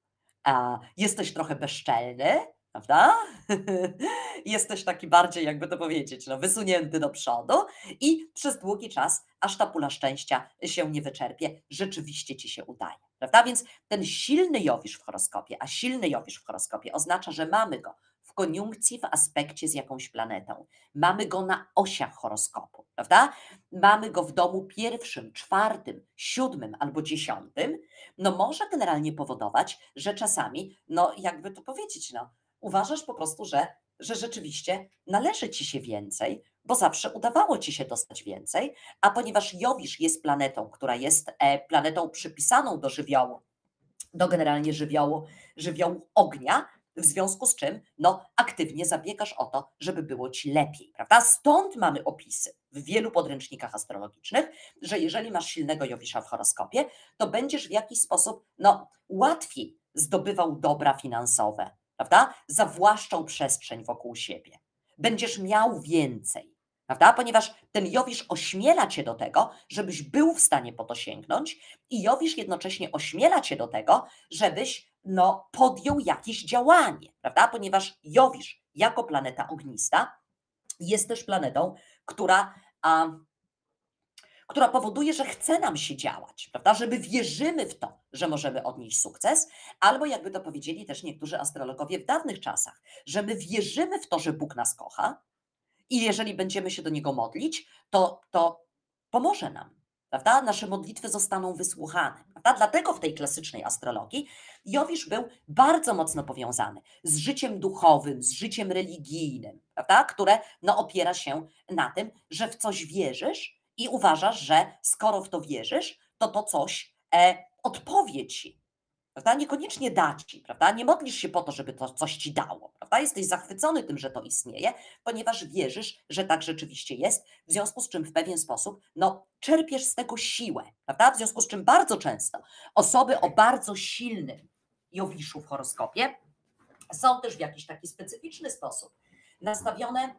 a jesteś trochę bezczelny, prawda? (laughs) Jesteś taki bardziej, jakby to powiedzieć, no, wysunięty do przodu i przez długi czas, aż ta pula szczęścia się nie wyczerpie, rzeczywiście ci się udaje, prawda? Więc ten silny Jowisz w horoskopie, a silny Jowisz w horoskopie oznacza, że mamy go koniunkcji, w aspekcie z jakąś planetą. Mamy go na osiach horoskopu, prawda? Mamy go w domu pierwszym, czwartym, siódmym albo dziesiątym, no może generalnie powodować, że czasami, no jakby to powiedzieć, no uważasz po prostu, że, że rzeczywiście należy ci się więcej, bo zawsze udawało ci się dostać więcej, a ponieważ Jowisz jest planetą, która jest e, planetą przypisaną do żywiołu, do generalnie żywiołu, żywiołu ognia, w związku z czym no, aktywnie zabiegasz o to, żeby było ci lepiej, prawda? Stąd mamy opisy w wielu podręcznikach astrologicznych, że jeżeli masz silnego Jowisza w horoskopie, to będziesz w jakiś sposób no, łatwiej zdobywał dobra finansowe, prawda? Zawłaszczą przestrzeń wokół siebie. Będziesz miał więcej, prawda? Ponieważ ten Jowisz ośmiela cię do tego, żebyś był w stanie po to sięgnąć i Jowisz jednocześnie ośmiela cię do tego, żebyś no, podjął jakieś działanie, prawda? Ponieważ Jowisz jako planeta ognista jest też planetą, która a, która powoduje, że chce nam się działać, prawda? Że my wierzymy w to, że możemy odnieść sukces, albo jakby to powiedzieli też niektórzy astrologowie w dawnych czasach, że my wierzymy w to, że Bóg nas kocha i jeżeli będziemy się do Niego modlić, to, to pomoże nam. Prawda? Nasze modlitwy zostaną wysłuchane. Prawda? Dlatego w tej klasycznej astrologii Jowisz był bardzo mocno powiązany z życiem duchowym, z życiem religijnym, prawda? które no, opiera się na tym, że w coś wierzysz i uważasz, że skoro w to wierzysz, to to coś e, odpowie ci. Prawda? Niekoniecznie da ci, prawda? Nie modlisz się po to, żeby to coś ci dało, prawda? Jesteś zachwycony tym, że to istnieje, ponieważ wierzysz, że tak rzeczywiście jest, w związku z czym w pewien sposób, no, czerpiesz z tego siłę, prawda? W związku z czym bardzo często osoby o bardzo silnym Jowiszu w horoskopie są też w jakiś taki specyficzny sposób nastawione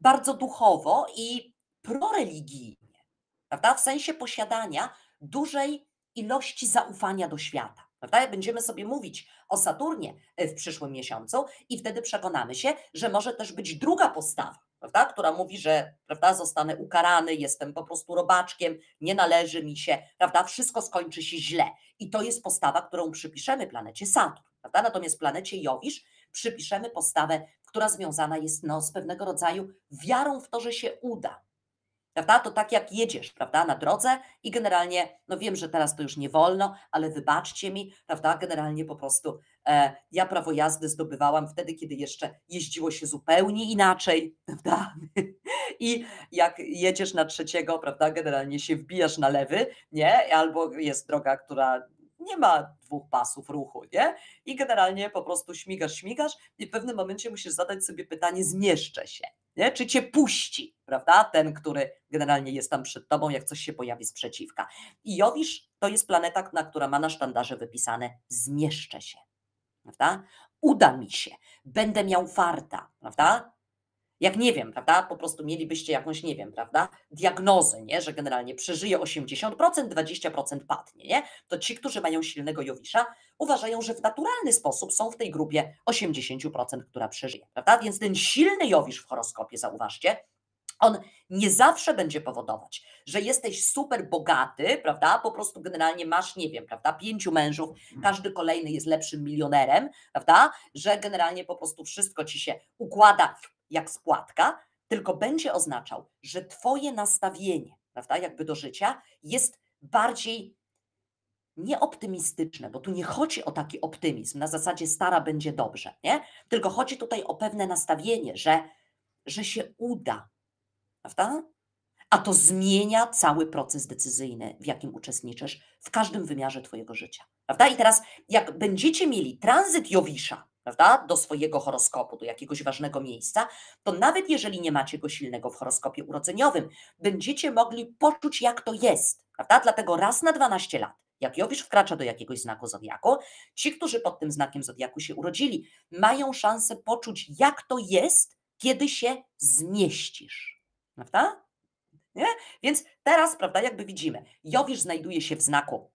bardzo duchowo i proreligijnie, prawda? W sensie posiadania dużej ilości zaufania do świata. Prawda? Będziemy sobie mówić o Saturnie e, w przyszłym miesiącu i wtedy przekonamy się, że może też być druga postawa, prawda? która mówi, że prawda, zostanę ukarany, jestem po prostu robaczkiem, nie należy mi się, prawda? wszystko skończy się źle. I to jest postawa, którą przypiszemy planecie Saturn. Prawda? Natomiast planecie Jowisz przypiszemy postawę, która związana jest no, z pewnego rodzaju wiarą w to, że się uda, Prawda? To tak jak jedziesz, prawda, na drodze i generalnie, no wiem, że teraz to już nie wolno, ale wybaczcie mi, prawda, generalnie po prostu e, ja prawo jazdy zdobywałam wtedy, kiedy jeszcze jeździło się zupełnie inaczej, (laughs) prawda? I jak jedziesz na trzeciego, prawda, generalnie się wbijasz na lewy, nie? Albo jest droga, która nie ma dwóch pasów ruchu, nie? I generalnie po prostu śmigasz, śmigasz i w pewnym momencie musisz zadać sobie pytanie, zmieszczę się, nie? Czy cię puści, prawda? Ten, który generalnie jest tam przed tobą, jak coś się pojawi sprzeciwka. I Jowisz to jest planeta, na która ma na sztandarze wypisane zmieszczę się, prawda? Uda mi się, będę miał farta, prawda? Jak nie wiem, prawda? Po prostu mielibyście jakąś, nie wiem, prawda? Diagnozę, nie? Że generalnie przeżyje 80%, 20% padnie, nie? To ci, którzy mają silnego Jowisza, uważają, że w naturalny sposób są w tej grupie 80%, która przeżyje, prawda? Więc ten silny Jowisz w horoskopie, zauważcie, on nie zawsze będzie powodować, że jesteś super bogaty, prawda? Po prostu generalnie masz, nie wiem, prawda? Pięciu mężów, każdy kolejny jest lepszym milionerem, prawda? Że generalnie po prostu wszystko ci się układa jak spłatka, tylko będzie oznaczał, że twoje nastawienie, prawda, jakby do życia jest bardziej nieoptymistyczne, bo tu nie chodzi o taki optymizm na zasadzie stara będzie dobrze, nie? Tylko chodzi tutaj o pewne nastawienie, że, że się uda, prawda? A to zmienia cały proces decyzyjny, w jakim uczestniczysz w każdym wymiarze twojego życia, prawda? I teraz jak będziecie mieli tranzyt Jowisza, prawda, do swojego horoskopu, do jakiegoś ważnego miejsca, to nawet jeżeli nie macie go silnego w horoskopie urodzeniowym, będziecie mogli poczuć, jak to jest, prawda? Dlatego raz na 12 lat, jak Jowisz wkracza do jakiegoś znaku zodiaku, ci, którzy pod tym znakiem zodiaku się urodzili, mają szansę poczuć, jak to jest, kiedy się zmieścisz, prawda? Nie? Więc teraz, prawda, jakby widzimy, Jowisz znajduje się w znaku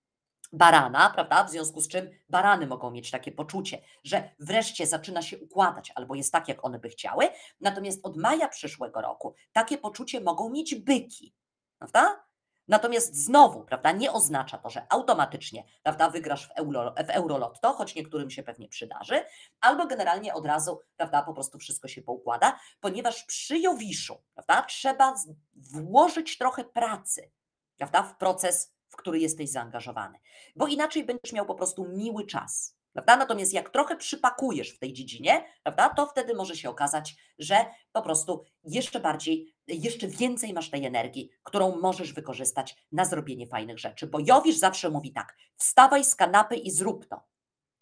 barana, prawda? W związku z czym barany mogą mieć takie poczucie, że wreszcie zaczyna się układać albo jest tak, jak one by chciały. Natomiast od maja przyszłego roku takie poczucie mogą mieć byki, prawda? Natomiast znowu, prawda, nie oznacza to, że automatycznie, prawda, wygrasz w, euro, w Eurolotto, choć niektórym się pewnie przydarzy, albo generalnie od razu, prawda, po prostu wszystko się poukłada, ponieważ przy Jowiszu, prawda, trzeba włożyć trochę pracy, prawda, w proces, w który jesteś zaangażowany, bo inaczej będziesz miał po prostu miły czas. Prawda? Natomiast jak trochę przypakujesz w tej dziedzinie, prawda, to wtedy może się okazać, że po prostu jeszcze bardziej, jeszcze więcej masz tej energii, którą możesz wykorzystać na zrobienie fajnych rzeczy. Bo Jowisz zawsze mówi tak: wstawaj z kanapy i zrób to.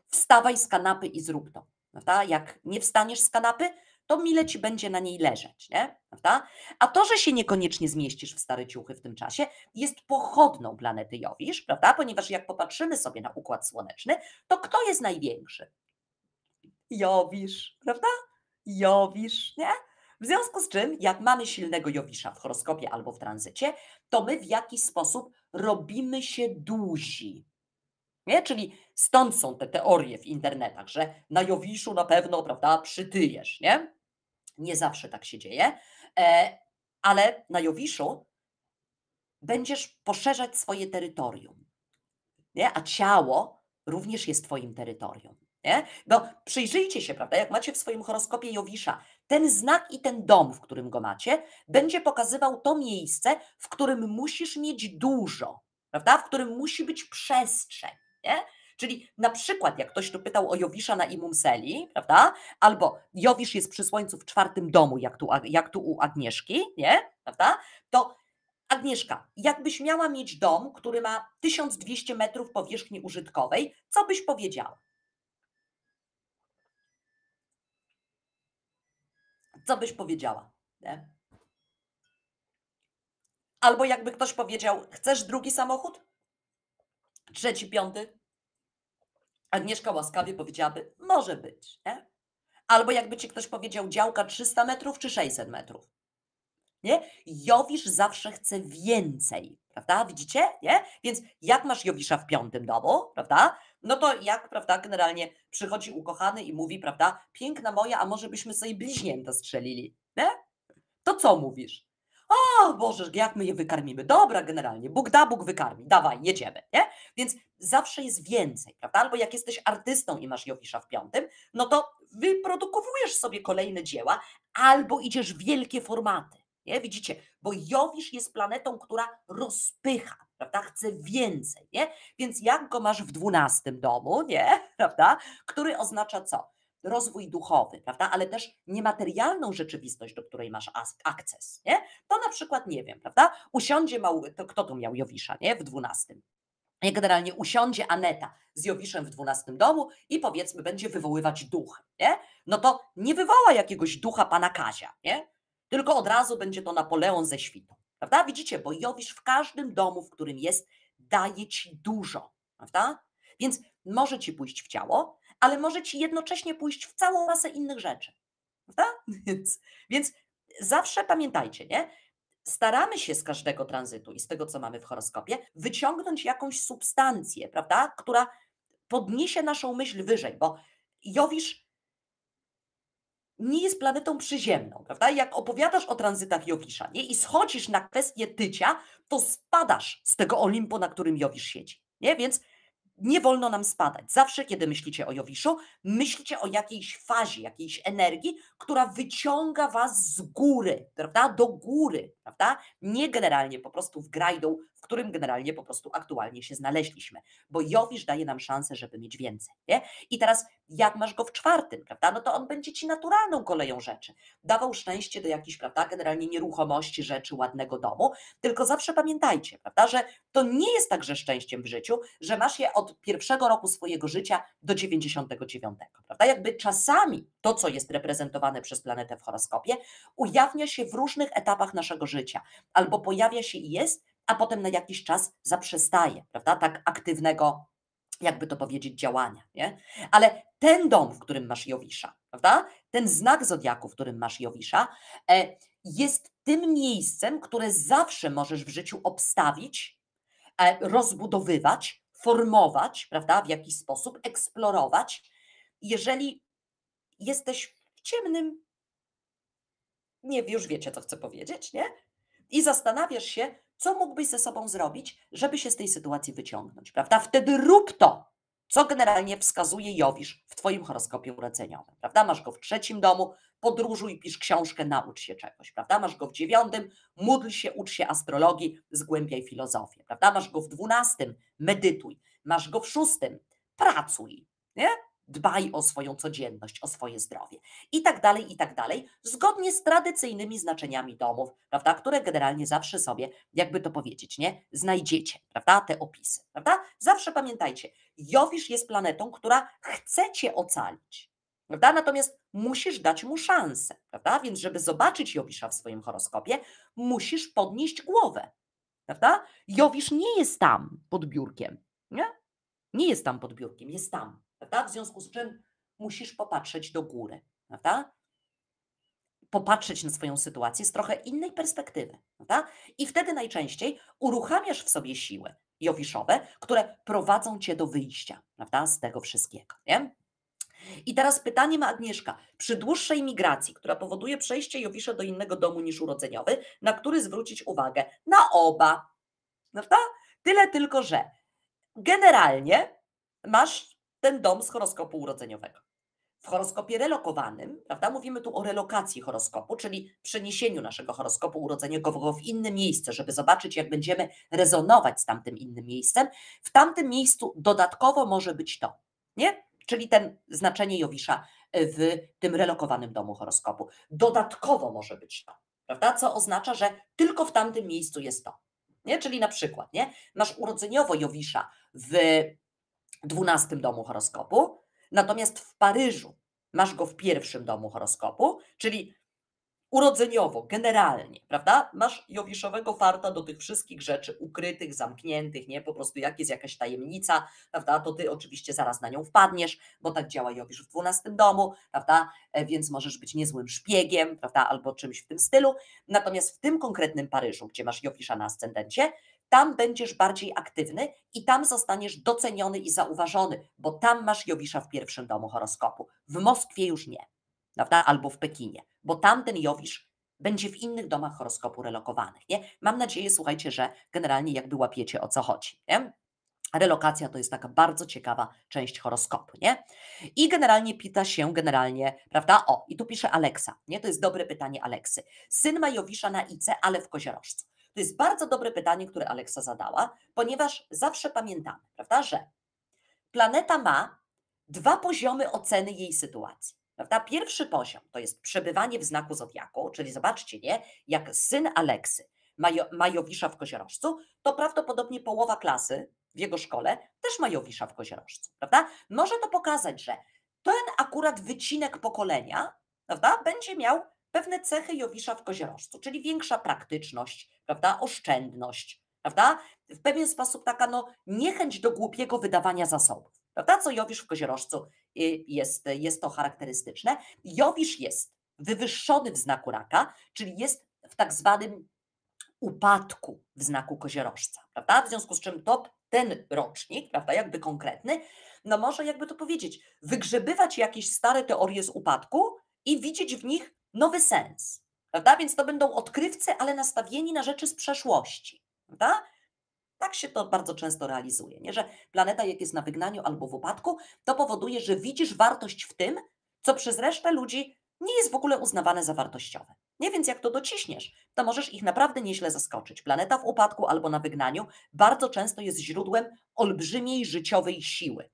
Wstawaj z kanapy i zrób to. Prawda? Jak nie wstaniesz z kanapy, to mile ci będzie na niej leżeć, nie? Prawda? A to, że się niekoniecznie zmieścisz w stare ciuchy w tym czasie, jest pochodną planety Jowisz, prawda? Ponieważ jak popatrzymy sobie na układ słoneczny, to kto jest największy? Jowisz, prawda? Jowisz, nie? W związku z czym, jak mamy silnego Jowisza w horoskopie albo w tranzycie, to my w jakiś sposób robimy się duzi. Nie? Czyli stąd są te teorie w internetach, że na Jowiszu na pewno, prawda, przytyjesz, nie? Nie zawsze tak się dzieje, e, ale na Jowiszu będziesz poszerzać swoje terytorium, nie? A ciało również jest twoim terytorium, nie? No przyjrzyjcie się, prawda, jak macie w swoim horoskopie Jowisza, ten znak i ten dom, w którym go macie, będzie pokazywał to miejsce, w którym musisz mieć dużo, prawda, w którym musi być przestrzeń, nie? Czyli na przykład, jak ktoś tu pytał o Jowisza na Imumseli, prawda? Albo Jowisz jest przy słońcu w czwartym domu, jak tu, jak tu u Agnieszki, nie? Prawda? To Agnieszka, jakbyś miała mieć dom, który ma 1200 metrów powierzchni użytkowej, co byś powiedziała? Co byś powiedziała? Nie? Albo jakby ktoś powiedział, chcesz drugi samochód? Trzeci, piąty? Agnieszka łaskawie powiedziałaby, może być. Nie? Albo jakby ci ktoś powiedział, działka 300 metrów czy 600 metrów? Nie? Jowisz zawsze chce więcej, prawda? Widzicie? Nie? Więc jak masz Jowisza w piątym domu, prawda? No to jak, prawda, generalnie przychodzi ukochany i mówi, prawda, piękna moja, a może byśmy sobie bliźnięta strzelili, nie? To co mówisz? O Boże, jak my je wykarmimy? Dobra, generalnie, Bóg da, Bóg wykarmi, dawaj, jedziemy, nie? Więc zawsze jest więcej, prawda? Albo jak jesteś artystą i masz Jowisza w piątym, no to wyprodukowujesz sobie kolejne dzieła, albo idziesz w wielkie formaty, nie? Widzicie? Bo Jowisz jest planetą, która rozpycha, prawda? Chce więcej, nie? Więc jak go masz w dwunastym domu, nie? (laughs) Prawda? Który oznacza co? Rozwój duchowy, prawda? Ale też niematerialną rzeczywistość, do której masz as- akces, nie? To na przykład, nie wiem, prawda? Usiądzie mały, to kto tu miał Jowisza, nie? W dwunastym. Generalnie usiądzie Aneta z Jowiszem w dwunastym domu i powiedzmy będzie wywoływać duch, nie? No to nie wywoła jakiegoś ducha pana Kazia, nie? Tylko od razu będzie to Napoleon ze świtą, prawda? Widzicie, bo Jowisz w każdym domu, w którym jest, daje ci dużo, prawda? Więc może ci pójść w ciało, ale może ci jednocześnie pójść w całą masę innych rzeczy, prawda? (laughs) Więc, więc zawsze pamiętajcie, nie? staramy się z każdego tranzytu i z tego, co mamy w horoskopie, wyciągnąć jakąś substancję, prawda, która podniesie naszą myśl wyżej, bo Jowisz nie jest planetą przyziemną, prawda? Jak opowiadasz o tranzytach Jowisza nie? i schodzisz na kwestię tycia, to spadasz z tego Olimpu, na którym Jowisz siedzi. Nie? Więc nie wolno nam spadać. Zawsze, kiedy myślicie o Jowiszu, myślicie o jakiejś fazie, jakiejś energii, która wyciąga was z góry, prawda? Do góry, prawda? Nie generalnie po prostu w grajdą, którym generalnie po prostu aktualnie się znaleźliśmy. Bo Jowisz daje nam szansę, żeby mieć więcej. Nie? I teraz, jak masz go w czwartym, prawda? No to on będzie ci naturalną koleją rzeczy. Dawał szczęście do jakichś, prawda? Generalnie nieruchomości, rzeczy, ładnego domu. Tylko zawsze pamiętajcie, prawda? Że to nie jest tak, że szczęściem w życiu, że masz je od pierwszego roku swojego życia do 99, prawda? Jakby czasami to, co jest reprezentowane przez planetę w horoskopie, ujawnia się w różnych etapach naszego życia, albo pojawia się i jest, a potem na jakiś czas zaprzestaje, prawda? Tak aktywnego, jakby to powiedzieć, działania, nie? Ale ten dom, w którym masz Jowisza, prawda? Ten znak zodiaku, w którym masz Jowisza, e, jest tym miejscem, które zawsze możesz w życiu obstawić, e, rozbudowywać, formować, prawda, w jakiś sposób, eksplorować, jeżeli jesteś w ciemnym, nie już wiecie, co chcę powiedzieć, nie? I zastanawiasz się, co mógłbyś ze sobą zrobić, żeby się z tej sytuacji wyciągnąć, prawda? Wtedy rób to, co generalnie wskazuje Jowisz w Twoim horoskopie urodzeniowym, prawda? Masz go w trzecim domu, podróżuj, pisz książkę, naucz się czegoś, prawda? Masz go w dziewiątym, módl się, ucz się astrologii, zgłębiaj filozofię, prawda? Masz go w dwunastym, medytuj, masz go w szóstym, pracuj, nie? Dbaj o swoją codzienność, o swoje zdrowie i tak dalej, i tak dalej, zgodnie z tradycyjnymi znaczeniami domów, prawda, które generalnie zawsze sobie, jakby to powiedzieć, nie, znajdziecie, prawda, te opisy, prawda? Zawsze pamiętajcie, Jowisz jest planetą, która chce cię ocalić, prawda? Natomiast musisz dać mu szansę, prawda? Więc żeby zobaczyć Jowisza w swoim horoskopie, musisz podnieść głowę, prawda? Jowisz nie jest tam pod biurkiem, nie? Nie jest tam pod biurkiem, jest tam, prawda? W związku z czym musisz popatrzeć do góry, prawda? Popatrzeć na swoją sytuację z trochę innej perspektywy, prawda? I wtedy najczęściej uruchamiasz w sobie siły jowiszowe, które prowadzą cię do wyjścia, prawda? Z tego wszystkiego, nie? I teraz pytanie ma Agnieszka. Przy dłuższej migracji, która powoduje przejście Jowisza do innego domu niż urodzeniowy, na który zwrócić uwagę? Na oba. Prawda? Tyle tylko, że generalnie masz ten dom z horoskopu urodzeniowego. W horoskopie relokowanym, prawda, mówimy tu o relokacji horoskopu, czyli przeniesieniu naszego horoskopu urodzeniowego w inne miejsce, żeby zobaczyć, jak będziemy rezonować z tamtym innym miejscem. W tamtym miejscu dodatkowo może być to, nie? Czyli ten znaczenie Jowisza w tym relokowanym domu horoskopu. Dodatkowo może być to, prawda? Co oznacza, że tylko w tamtym miejscu jest to. Nie? Czyli na przykład, nie? Masz urodzeniowo Jowisza w 12 domu horoskopu, natomiast w Paryżu masz go w pierwszym domu horoskopu, czyli urodzeniowo, generalnie, prawda? Masz jowiszowego farta do tych wszystkich rzeczy ukrytych, zamkniętych, nie? Po prostu jak jest jakaś tajemnica, prawda? To ty oczywiście zaraz na nią wpadniesz, bo tak działa Jowisz w 12 domu, prawda? E, więc możesz być niezłym szpiegiem, prawda? Albo czymś w tym stylu. Natomiast w tym konkretnym Paryżu, gdzie masz Jowisza na ascendencie, tam będziesz bardziej aktywny i tam zostaniesz doceniony i zauważony, bo tam masz Jowisza w pierwszym domu horoskopu. W Moskwie już nie, prawda? Albo w Pekinie, bo tamten Jowisz będzie w innych domach horoskopu relokowanych, nie? Mam nadzieję, słuchajcie, że generalnie jakby łapiecie o co chodzi, nie? Relokacja to jest taka bardzo ciekawa część horoskopu, nie? I generalnie pyta się, generalnie, prawda? O, i tu pisze Aleksa, nie? To jest dobre pytanie Aleksy. Syn ma Jowisza na Ice, ale w koziorożcu. To jest bardzo dobre pytanie, które Aleksa zadała, ponieważ zawsze pamiętamy, prawda, że planeta ma dwa poziomy oceny jej sytuacji. Prawda? Pierwszy poziom to jest przebywanie w znaku zodiaku, czyli zobaczcie, nie, jak syn Aleksy ma Jowisza w koziorożcu, to prawdopodobnie połowa klasy w jego szkole też ma Jowisza w koziorożcu. Prawda? Może to pokazać, że ten akurat wycinek pokolenia prawda, będzie miał pewne cechy Jowisza w koziorożcu, czyli większa praktyczność, prawda, oszczędność, prawda? W pewien sposób taka no, niechęć do głupiego wydawania zasobów. Prawda? Co Jowisz w koziorożcu y, jest, jest to charakterystyczne. Jowisz jest wywyższony w znaku raka, czyli jest w tak zwanym upadku w znaku koziorożca, prawda? W związku z czym to ten rocznik, prawda, jakby konkretny, no może jakby to powiedzieć, wygrzebywać jakieś stare teorie z upadku i widzieć w nich nowy sens. Prawda? Więc to będą odkrywcy, ale nastawieni na rzeczy z przeszłości. Prawda? Tak się to bardzo często realizuje, nie? że planeta jak jest na wygnaniu albo w upadku, to powoduje, że widzisz wartość w tym, co przez resztę ludzi nie jest w ogóle uznawane za wartościowe. Nie więc jak to dociśniesz, to możesz ich naprawdę nieźle zaskoczyć. Planeta w upadku albo na wygnaniu bardzo często jest źródłem olbrzymiej życiowej siły.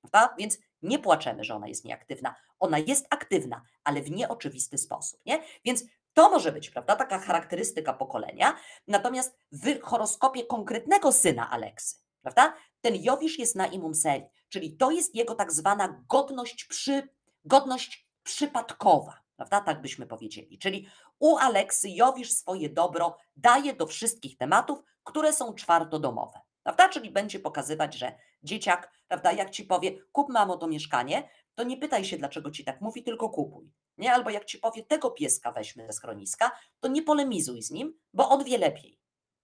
Prawda? Więc nie płaczemy, że ona jest nieaktywna. Ona jest aktywna, ale w nieoczywisty sposób. Nie? Więc to może być, prawda, taka charakterystyka pokolenia. Natomiast w horoskopie konkretnego syna Aleksy, prawda, ten Jowisz jest na imum seli, czyli to jest jego tak zwana godność, przy, godność przypadkowa, prawda, tak byśmy powiedzieli. Czyli u Aleksy Jowisz swoje dobro daje do wszystkich tematów, które są czwartodomowe. Prawda? Czyli będzie pokazywać, że dzieciak, prawda, jak ci powie, kup mamo to mieszkanie, to nie pytaj się, dlaczego ci tak mówi, tylko kupuj. Nie? Albo jak ci powie, tego pieska weźmy ze schroniska, to nie polemizuj z nim, bo on wie lepiej.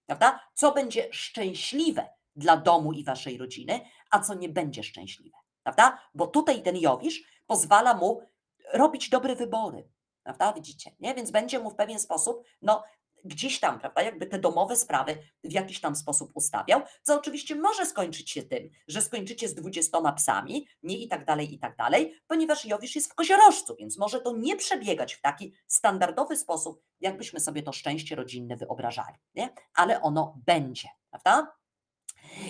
Prawda? Co będzie szczęśliwe dla domu i waszej rodziny, a co nie będzie szczęśliwe. Prawda? Bo tutaj ten Jowisz pozwala mu robić dobre wybory. Prawda? Widzicie, nie? Więc będzie mu w pewien sposób, no, gdzieś tam, prawda, jakby te domowe sprawy w jakiś tam sposób ustawiał, co oczywiście może skończyć się tym, że skończycie z dwudziestoma psami, nie i tak dalej, i tak dalej, ponieważ Jowisz jest w koziorożcu, więc może to nie przebiegać w taki standardowy sposób, jakbyśmy sobie to szczęście rodzinne wyobrażali, nie? Ale ono będzie, prawda?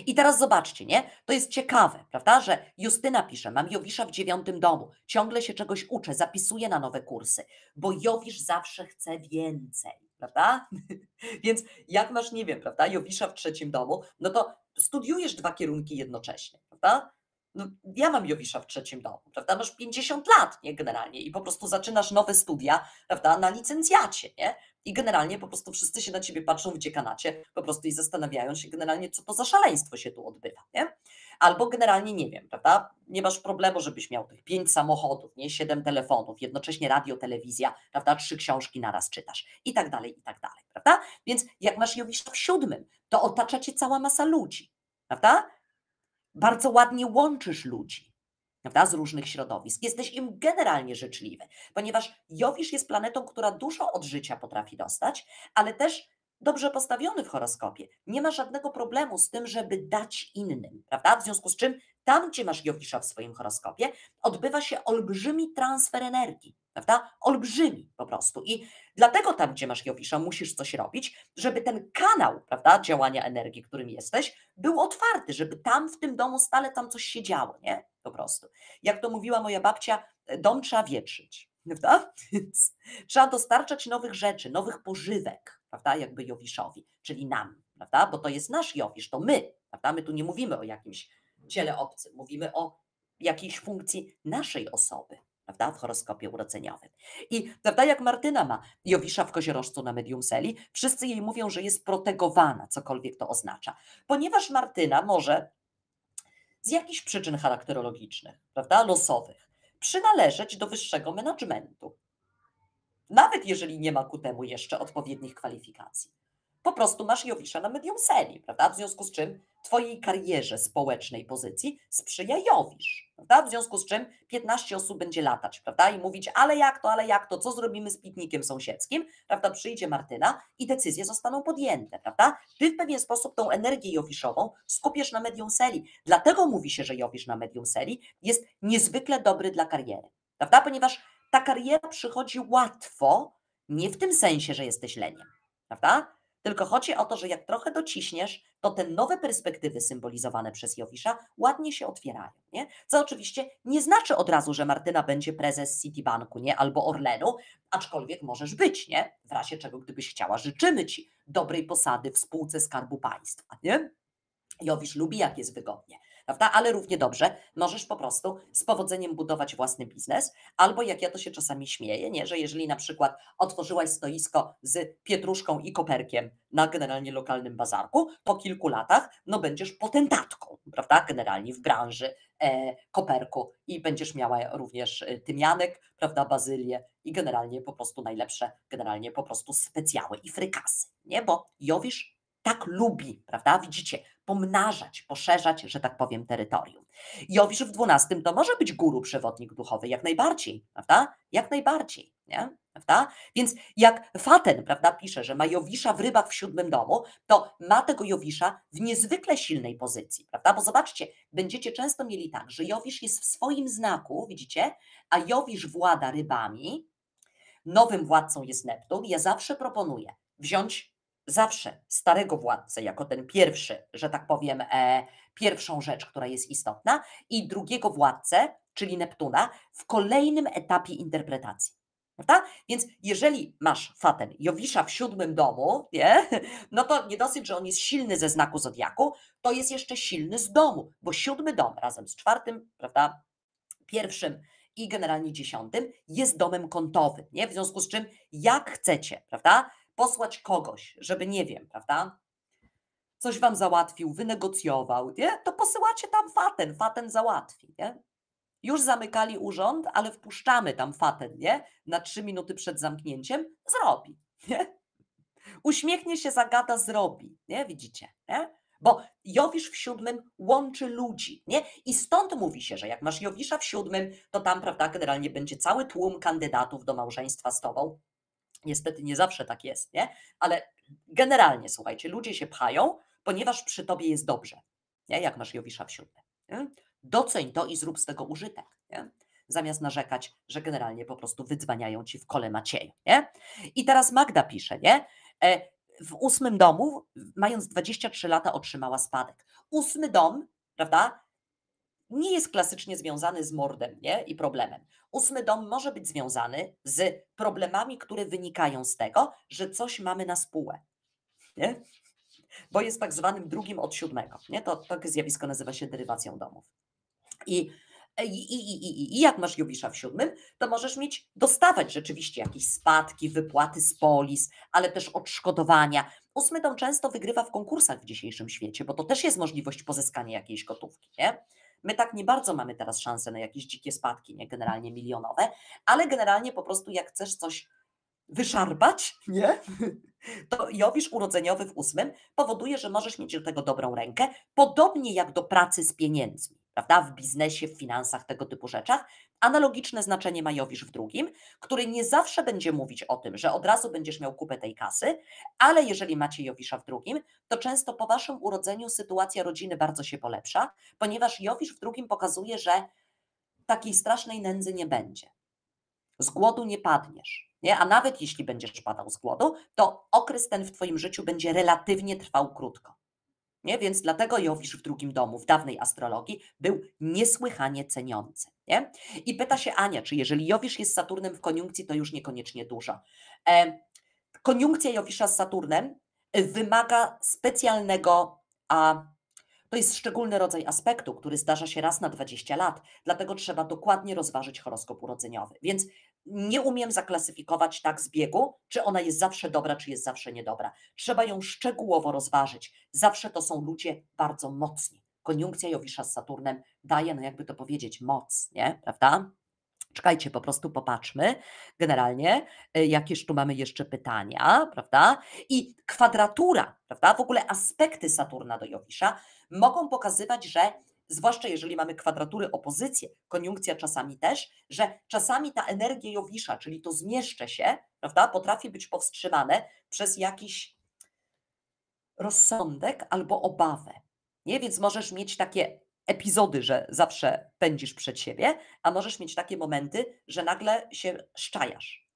I teraz zobaczcie, nie? To jest ciekawe, prawda, że Justyna pisze, mam Jowisza w dziewiątym domu, ciągle się czegoś uczę, zapisuję na nowe kursy, bo Jowisz zawsze chce więcej prawda? (laughs) Więc jak masz, nie wiem, prawda, Jowisza w trzecim domu, no to studiujesz dwa kierunki jednocześnie, prawda? No, ja mam Jowisza w trzecim domu, prawda? Masz 50 lat, nie, generalnie i po prostu zaczynasz nowe studia, prawda, na licencjacie, nie? I generalnie po prostu wszyscy się na ciebie patrzą w dziekanacie po prostu i zastanawiają się generalnie, co to za szaleństwo się tu odbywa, nie? Albo generalnie nie wiem, prawda? Nie masz problemu, żebyś miał tych pięć samochodów, nie siedem telefonów, jednocześnie radio, telewizja, prawda? Trzy książki naraz czytasz i tak dalej, i tak dalej, prawda? Więc jak masz Jowisza w siódmym, to otacza cię cała masa ludzi, prawda? Bardzo ładnie łączysz ludzi, prawda, z różnych środowisk. Jesteś im generalnie życzliwy, ponieważ Jowisz jest planetą, która dużo od życia potrafi dostać, ale też dobrze postawiony w horoskopie. Nie ma żadnego problemu z tym, żeby dać innym, prawda? W związku z czym tam, gdzie masz Jowisza w swoim horoskopie, odbywa się olbrzymi transfer energii, prawda? Olbrzymi po prostu. I dlatego tam, gdzie masz Jowisza, musisz coś robić, żeby ten kanał, prawda, działania energii, którym jesteś, był otwarty, żeby tam w tym domu stale tam coś się działo, nie? Po prostu. Jak to mówiła moja babcia, dom trzeba wietrzyć, (laughs) prawda? Trzeba dostarczać nowych rzeczy, nowych pożywek, prawda, jakby Jowiszowi, czyli nam, prawda, bo to jest nasz Jowisz, to my, prawda, my tu nie mówimy o jakimś ciele obcym, mówimy o jakiejś funkcji naszej osoby, prawda, w horoskopie urodzeniowym. I prawda, jak Martyna ma Jowisza w koziorożcu na medium seli, wszyscy jej mówią, że jest protegowana, cokolwiek to oznacza, ponieważ Martyna może z jakichś przyczyn charakterologicznych, prawda, losowych, przynależeć do wyższego managementu. Nawet jeżeli nie ma ku temu jeszcze odpowiednich kwalifikacji. Po prostu masz Jowisza na medium seli, prawda? W związku z czym Twojej karierze społecznej pozycji sprzyja Jowisz, prawda? W związku z czym 15 osób będzie latać, prawda? I mówić, ale jak to, ale jak to, co zrobimy z piknikiem sąsiedzkim, prawda? Przyjdzie Martyna i decyzje zostaną podjęte, prawda? Ty w pewien sposób tą energię Jowiszową skupiesz na medium seli. Dlatego mówi się, że Jowisz na medium seli jest niezwykle dobry dla kariery, prawda? Ponieważ ta kariera przychodzi łatwo, nie w tym sensie, że jesteś leniem, prawda? Tylko chodzi o to, że jak trochę dociśniesz, to te nowe perspektywy symbolizowane przez Jowisza ładnie się otwierają. Nie? Co oczywiście nie znaczy od razu, że Martyna będzie prezes Citibanku nie? albo Orlenu, aczkolwiek możesz być, nie? W razie czego, gdybyś chciała, życzymy ci dobrej posady w spółce Skarbu Państwa. Nie? Jowisz lubi, jak jest wygodnie prawda? Ale równie dobrze możesz po prostu z powodzeniem budować własny biznes, albo jak ja to się czasami śmieję, nie? że jeżeli na przykład otworzyłaś stoisko z pietruszką i koperkiem na generalnie lokalnym bazarku, po kilku latach no będziesz potentatką, prawda? Generalnie w branży e, koperku i będziesz miała również e, tymianek, prawda, bazylię i generalnie po prostu najlepsze, generalnie po prostu specjały i frykasy, nie? Bo Jowisz tak lubi, prawda? Widzicie, pomnażać, poszerzać, że tak powiem, terytorium. Jowisz w 12 to może być guru, przewodnik duchowy, jak najbardziej, prawda? Jak najbardziej, nie? Prawda? Więc jak Faten, prawda, pisze, że ma Jowisza w rybach w siódmym domu, to ma tego Jowisza w niezwykle silnej pozycji, prawda? Bo zobaczcie, będziecie często mieli tak, że Jowisz jest w swoim znaku, widzicie, a Jowisz włada rybami, nowym władcą jest Neptun. Ja zawsze proponuję wziąć zawsze starego władcę jako ten pierwszy, że tak powiem, e, pierwszą rzecz, która jest istotna, i drugiego władcę, czyli Neptuna, w kolejnym etapie interpretacji. Prawda? Więc jeżeli masz Faten Jowisza w siódmym domu, nie? no to nie dosyć, że on jest silny ze znaku zodiaku, to jest jeszcze silny z domu, bo siódmy dom razem z czwartym, prawda, pierwszym i generalnie dziesiątym jest domem kątowym, nie? W związku z czym jak chcecie, prawda, posłać kogoś, żeby nie wiem, prawda, coś wam załatwił, wynegocjował, nie? To posyłacie tam Faten, Faten załatwi, nie? Już zamykali urząd, ale wpuszczamy tam Faten, nie? Na trzy minuty przed zamknięciem zrobi, (laughs) nie? Uśmiechnie się, zagada, zrobi, nie? Widzicie, nie? Bo Jowisz w siódmym łączy ludzi, nie? I stąd mówi się, że jak masz Jowisza w siódmym, to tam, prawda, generalnie będzie cały tłum kandydatów do małżeństwa z tobą. Niestety nie zawsze tak jest, nie? Ale generalnie, słuchajcie, ludzie się pchają, ponieważ przy tobie jest dobrze, nie? Jak masz Jowisza w siódmym. Doceń to i zrób z tego użytek, nie? Zamiast narzekać, że generalnie po prostu wydzwaniają ci w kole Macieju, nie? I teraz Magda pisze, nie? E, w ósmym domu, mając 23 lata, otrzymała spadek. Ósmy dom, prawda, nie jest klasycznie związany z mordem nie? i problemem. Ósmy dom może być związany z problemami, które wynikają z tego, że coś mamy na spółę. Nie? Bo jest tak zwanym drugim od siódmego. Nie? To takie zjawisko nazywa się derywacją domów. I i, i, i, I jak masz Jowisza w siódmym, to możesz mieć, dostawać rzeczywiście jakieś spadki, wypłaty z polis, ale też odszkodowania. Ósmy dom często wygrywa w konkursach w dzisiejszym świecie, bo to też jest możliwość pozyskania jakiejś gotówki. Nie? My tak nie bardzo mamy teraz szansę na jakieś dzikie spadki, nie generalnie milionowe, ale generalnie po prostu jak chcesz coś wyszarpać, nie? (laughs) To Jowisz urodzeniowy w ósmym powoduje, że możesz mieć do tego dobrą rękę, podobnie jak do pracy z pieniędzmi prawda, w biznesie, w finansach, tego typu rzeczach. Analogiczne znaczenie ma Jowisz w drugim, który nie zawsze będzie mówić o tym, że od razu będziesz miał kupę tej kasy, ale jeżeli macie Jowisza w drugim, to często po waszym urodzeniu sytuacja rodziny bardzo się polepsza, ponieważ Jowisz w drugim pokazuje, że takiej strasznej nędzy nie będzie. Z głodu nie padniesz. Nie? A nawet jeśli będziesz padał z głodu, to okres ten w Twoim życiu będzie relatywnie trwał krótko. Nie? Więc dlatego Jowisz w drugim domu w dawnej astrologii był niesłychanie ceniący. Nie? I pyta się Ania, czy jeżeli Jowisz jest Saturnem w koniunkcji, to już niekoniecznie dużo. E, koniunkcja Jowisza z Saturnem wymaga specjalnego a, to jest szczególny rodzaj aspektu, który zdarza się raz na 20 lat, dlatego trzeba dokładnie rozważyć horoskop urodzeniowy. Więc nie umiem zaklasyfikować tak z biegu, czy ona jest zawsze dobra, czy jest zawsze niedobra. Trzeba ją szczegółowo rozważyć. Zawsze to są ludzie bardzo mocni. Koniunkcja Jowisza z Saturnem daje, no jakby to powiedzieć, moc, nie? Prawda? Czekajcie, po prostu popatrzmy generalnie, y, jakież tu mamy jeszcze pytania, prawda? I kwadratura, prawda? W ogóle aspekty Saturna do Jowisza mogą pokazywać, że zwłaszcza jeżeli mamy kwadratury opozycje, koniunkcja czasami też, że czasami ta energia Jowisza, czyli to zmieszczę się, prawda, potrafi być powstrzymane przez jakiś rozsądek albo obawę. Nie? Więc możesz mieć takie epizody, że zawsze pędzisz przed siebie, a możesz mieć takie momenty, że nagle się szczajasz.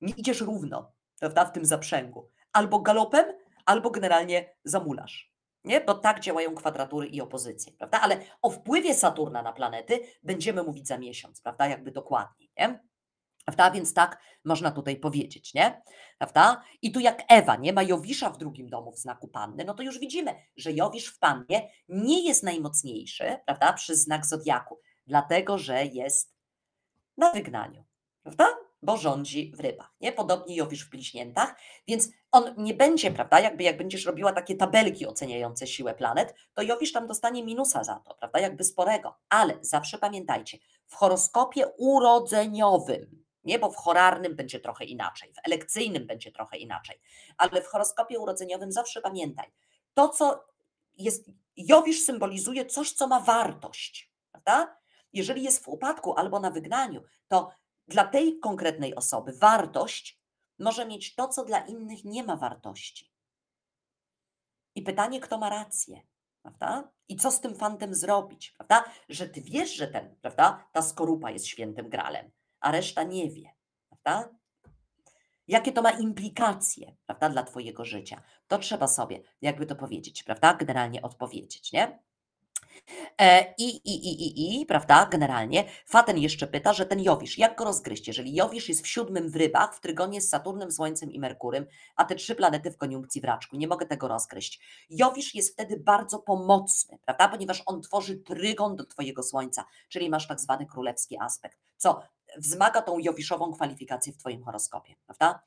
Nie idziesz równo, prawda, w tym zaprzęgu. Albo galopem, albo generalnie zamulasz. Nie? Bo tak działają kwadratury i opozycje, prawda? Ale o wpływie Saturna na planety będziemy mówić za miesiąc, prawda? Jakby dokładniej, nie? Prawda? Więc tak można tutaj powiedzieć, nie? Prawda? I tu jak Ewa nie ma Jowisza w drugim domu w znaku Panny, no to już widzimy, że Jowisz w Pannie nie jest najmocniejszy, prawda? Przez znak Zodiaku, dlatego, że jest na wygnaniu, prawda? Bo rządzi w rybach, nie? Podobnie Jowisz w bliźniętach, więc on nie będzie, prawda? Jakby jak będziesz robiła takie tabelki oceniające siłę planet, to Jowisz tam dostanie minusa za to, prawda? Jakby sporego. Ale zawsze pamiętajcie, w horoskopie urodzeniowym Nie, bo w horarnym będzie trochę inaczej, w elekcyjnym będzie trochę inaczej, ale w horoskopie urodzeniowym zawsze pamiętaj, to co jest, Jowisz symbolizuje coś, co ma wartość, prawda? Jeżeli jest w upadku albo na wygnaniu, to dla tej konkretnej osoby wartość może mieć to, co dla innych nie ma wartości. I pytanie, kto ma rację, prawda? I co z tym fantem zrobić, prawda? Że ty wiesz, że ten, prawda, ta skorupa jest świętym gralem, a reszta nie wie, prawda? Jakie to ma implikacje, prawda, dla twojego życia? To trzeba sobie, jakby to powiedzieć, prawda, generalnie odpowiedzieć, nie? E, I, i, i, i, i, prawda, generalnie Faten jeszcze pyta, że ten Jowisz, jak go rozgryźć? Jeżeli Jowisz jest w siódmym w rybach, w trygonie z Saturnem, Słońcem i Merkurym, a te trzy planety w koniunkcji w raczku, nie mogę tego rozgryźć. Jowisz jest wtedy bardzo pomocny, prawda, ponieważ on tworzy trygon do twojego Słońca, czyli masz tak zwany królewski aspekt, co wzmaga tą Jowiszową kwalifikację w twoim horoskopie, prawda?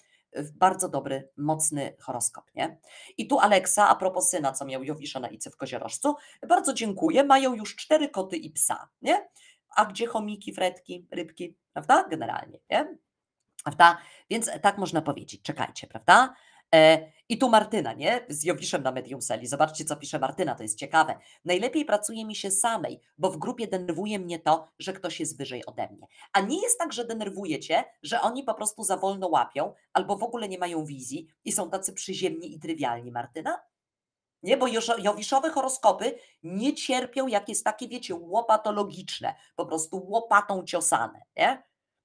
bardzo dobry, mocny horoskop, nie? I tu Aleksa, a propos syna, co miał Jowisza na Icy w Koziorożcu, bardzo dziękuję, mają już cztery koty i psa, nie? A gdzie chomiki, fretki, rybki, prawda? Generalnie, nie? Prawda? Więc tak można powiedzieć, czekajcie, prawda? E, I tu Martyna, nie? Z Jowiszem na Medium Seli. Zobaczcie, co pisze Martyna, to jest ciekawe. Najlepiej pracuje mi się samej, bo w grupie denerwuje mnie to, że ktoś jest wyżej ode mnie. A nie jest tak, że denerwuje cię, że oni po prostu za wolno łapią, albo w ogóle nie mają wizji i są tacy przyziemni i trywialni, Martyna? Nie, bo jowiszowe horoskopy nie cierpią, jak jest takie, wiecie, łopatologiczne, po prostu łopatą ciosane, nie?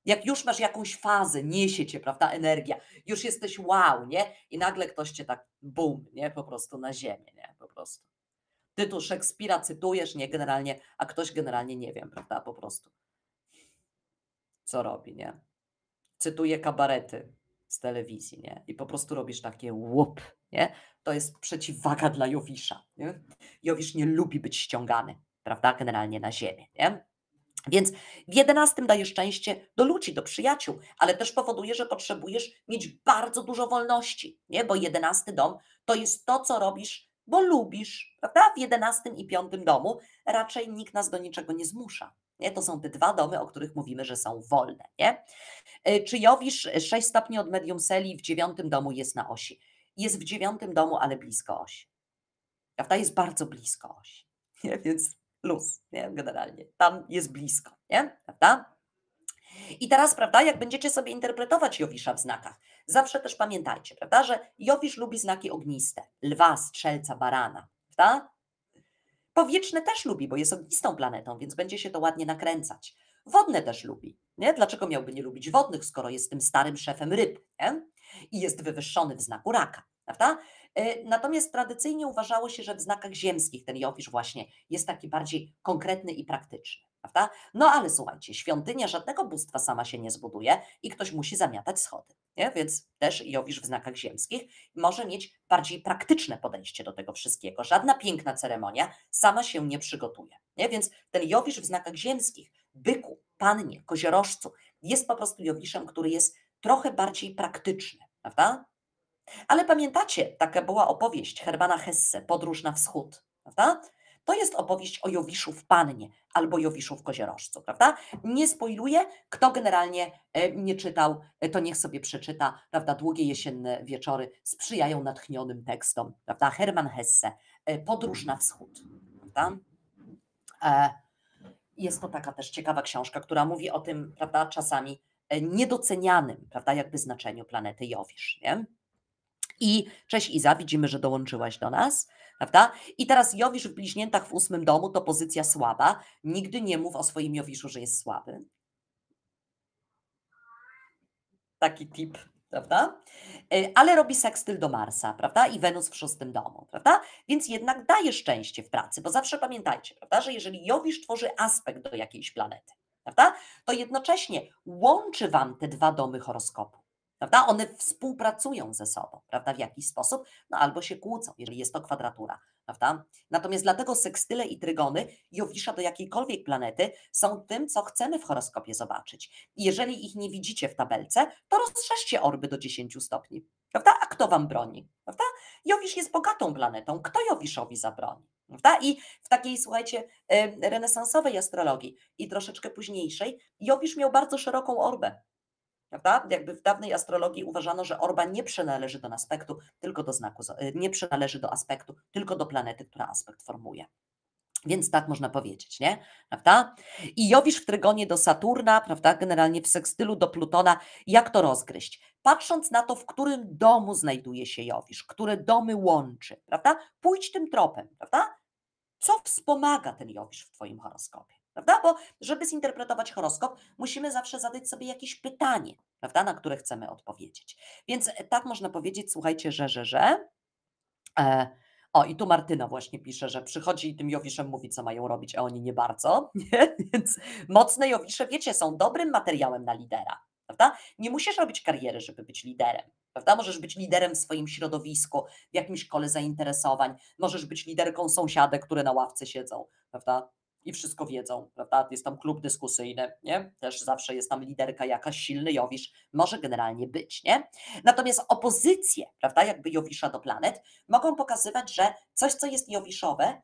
Jak już masz jakąś fazę, niesie cię, prawda, energia, już jesteś wow, nie? I nagle ktoś cię tak bum, nie? Po prostu na ziemię, nie? Po prostu. Ty tu Szekspira cytujesz, nie? Generalnie, a ktoś generalnie nie wiem, prawda, po prostu. Co robi, nie? Cytuje kabarety z telewizji, nie? I po prostu robisz takie łup, nie? To jest przeciwwaga dla Jowisza, nie? Jowisz nie lubi być ściągany, prawda, generalnie na ziemię, nie? Więc w jedenastym daje szczęście do ludzi, do przyjaciół, ale też powoduje, że potrzebujesz mieć bardzo dużo wolności, nie? bo jedenasty dom to jest to, co robisz, bo lubisz, prawda? W jedenastym i piątym domu raczej nikt nas do niczego nie zmusza. Nie? To są te dwa domy, o których mówimy, że są wolne. Nie? E, czy Jowisz 6 stopni od medium seli w dziewiątym domu jest na osi? Jest w dziewiątym domu, ale blisko osi. Prawda? Jest bardzo blisko osi. (laughs) Nie? Więc luz, nie? Generalnie. Tam jest blisko, nie? Prawda? I teraz, prawda, jak będziecie sobie interpretować Jowisza w znakach, zawsze też pamiętajcie, prawda, że Jowisz lubi znaki ogniste, lwa, strzelca, barana, prawda? Powietrzne też lubi, bo jest ognistą planetą, więc będzie się to ładnie nakręcać. Wodne też lubi, nie? Dlaczego miałby nie lubić wodnych, skoro jest tym starym szefem ryb, nie? I jest wywyższony w znaku raka, prawda? E, natomiast tradycyjnie uważało się, że w znakach ziemskich ten Jowisz właśnie jest taki bardziej konkretny i praktyczny. Prawda? No ale słuchajcie, świątynia żadnego bóstwa sama się nie zbuduje i ktoś musi zamiatać schody. Nie? Więc też Jowisz w znakach ziemskich może mieć bardziej praktyczne podejście do tego wszystkiego. Żadna piękna ceremonia sama się nie przygotuje. Nie? Więc ten Jowisz w znakach ziemskich, byku, pannie, koziorożcu, jest po prostu Jowiszem, który jest trochę bardziej praktyczny. Prawda? Ale pamiętacie, taka była opowieść Hermana Hesse, Podróż na wschód, prawda? To jest opowieść o Jowiszu w Pannie albo Jowiszu w Koziorożcu, prawda? Nie spoiluję, kto generalnie e, nie czytał, e, to niech sobie przeczyta, prawda? Długie jesienne wieczory sprzyjają natchnionym tekstom, prawda? Herman Hesse, e, Podróż na wschód, prawda? Jest to taka też ciekawa książka, która mówi o tym, prawda, czasami niedocenianym, prawda, jakby znaczeniu planety Jowisz, nie? I cześć Iza, widzimy, że dołączyłaś do nas, prawda? I teraz Jowisz w bliźniętach w ósmym domu to pozycja słaba. Nigdy nie mów o swoim Jowiszu, że jest słaby. Taki tip, prawda? E, ale robi sekstyl do Marsa, prawda? I Wenus w szóstym domu, prawda? Więc jednak daje szczęście w pracy, bo zawsze pamiętajcie, prawda, że jeżeli Jowisz tworzy aspekt do jakiejś planety, prawda, to jednocześnie łączy wam te dwa domy horoskopu. Prawda? One współpracują ze sobą, prawda? W jakiś sposób, no albo się kłócą, jeżeli jest to kwadratura, prawda? Natomiast dlatego sekstyle i trygony Jowisza do jakiejkolwiek planety są tym, co chcemy w horoskopie zobaczyć. Jeżeli ich nie widzicie w tabelce, to rozszerzcie orby do 10 stopni, prawda? A kto wam broni, prawda? Jowisz jest bogatą planetą, kto Jowiszowi zabroni? Prawda? I w takiej, słuchajcie, renesansowej astrologii i troszeczkę późniejszej, Jowisz miał bardzo szeroką orbę prawda? Jakby w dawnej astrologii uważano, że orba nie przynależy do aspektu, tylko do znaku, y, nie przynależy do aspektu, tylko do planety, która aspekt formuje. Więc tak można powiedzieć, nie? Prawda? I Jowisz w trygonie do Saturna, prawda? Generalnie w sekstylu do Plutona. Jak to rozgryźć? Patrząc na to, w którym domu znajduje się Jowisz, które domy łączy, prawda? Pójdź tym tropem, prawda? Co wspomaga ten Jowisz w Twoim horoskopie? Prawda? Bo żeby zinterpretować horoskop, musimy zawsze zadać sobie jakieś pytanie, prawda? Na które chcemy odpowiedzieć. Więc e, tak można powiedzieć, słuchajcie, że, że, że. E, o, i tu Martyna właśnie pisze, że przychodzi i tym Jowiszem mówi, co mają robić, a oni nie bardzo. (laughs) Nie? Więc mocne Jowisze, wiecie, są dobrym materiałem na lidera. Prawda? Nie musisz robić kariery, żeby być liderem. Prawda? Możesz być liderem w swoim środowisku, w jakimś kole zainteresowań, możesz być liderką sąsiadek, które na ławce siedzą, prawda? I wszystko wiedzą, prawda? Jest tam klub dyskusyjny, nie? Też zawsze jest tam liderka jakaś, silny Jowisz, może generalnie być, nie? Natomiast opozycje, prawda, jakby Jowisza do planet, mogą pokazywać, że coś, co jest Jowiszowe,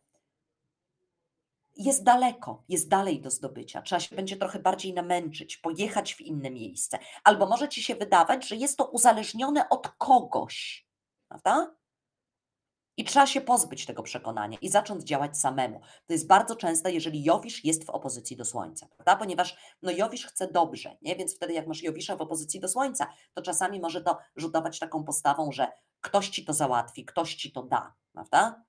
jest daleko, jest dalej do zdobycia. Trzeba się będzie trochę bardziej namęczyć, pojechać w inne miejsce. Albo może ci się wydawać, że jest to uzależnione od kogoś, prawda? I trzeba się pozbyć tego przekonania i zacząć działać samemu. To jest bardzo częste, jeżeli Jowisz jest w opozycji do Słońca, prawda? Ponieważ no Jowisz chce dobrze, nie? Więc wtedy jak masz Jowisza w opozycji do Słońca, to czasami może to rzutować taką postawą, że ktoś ci to załatwi, ktoś ci to da, prawda?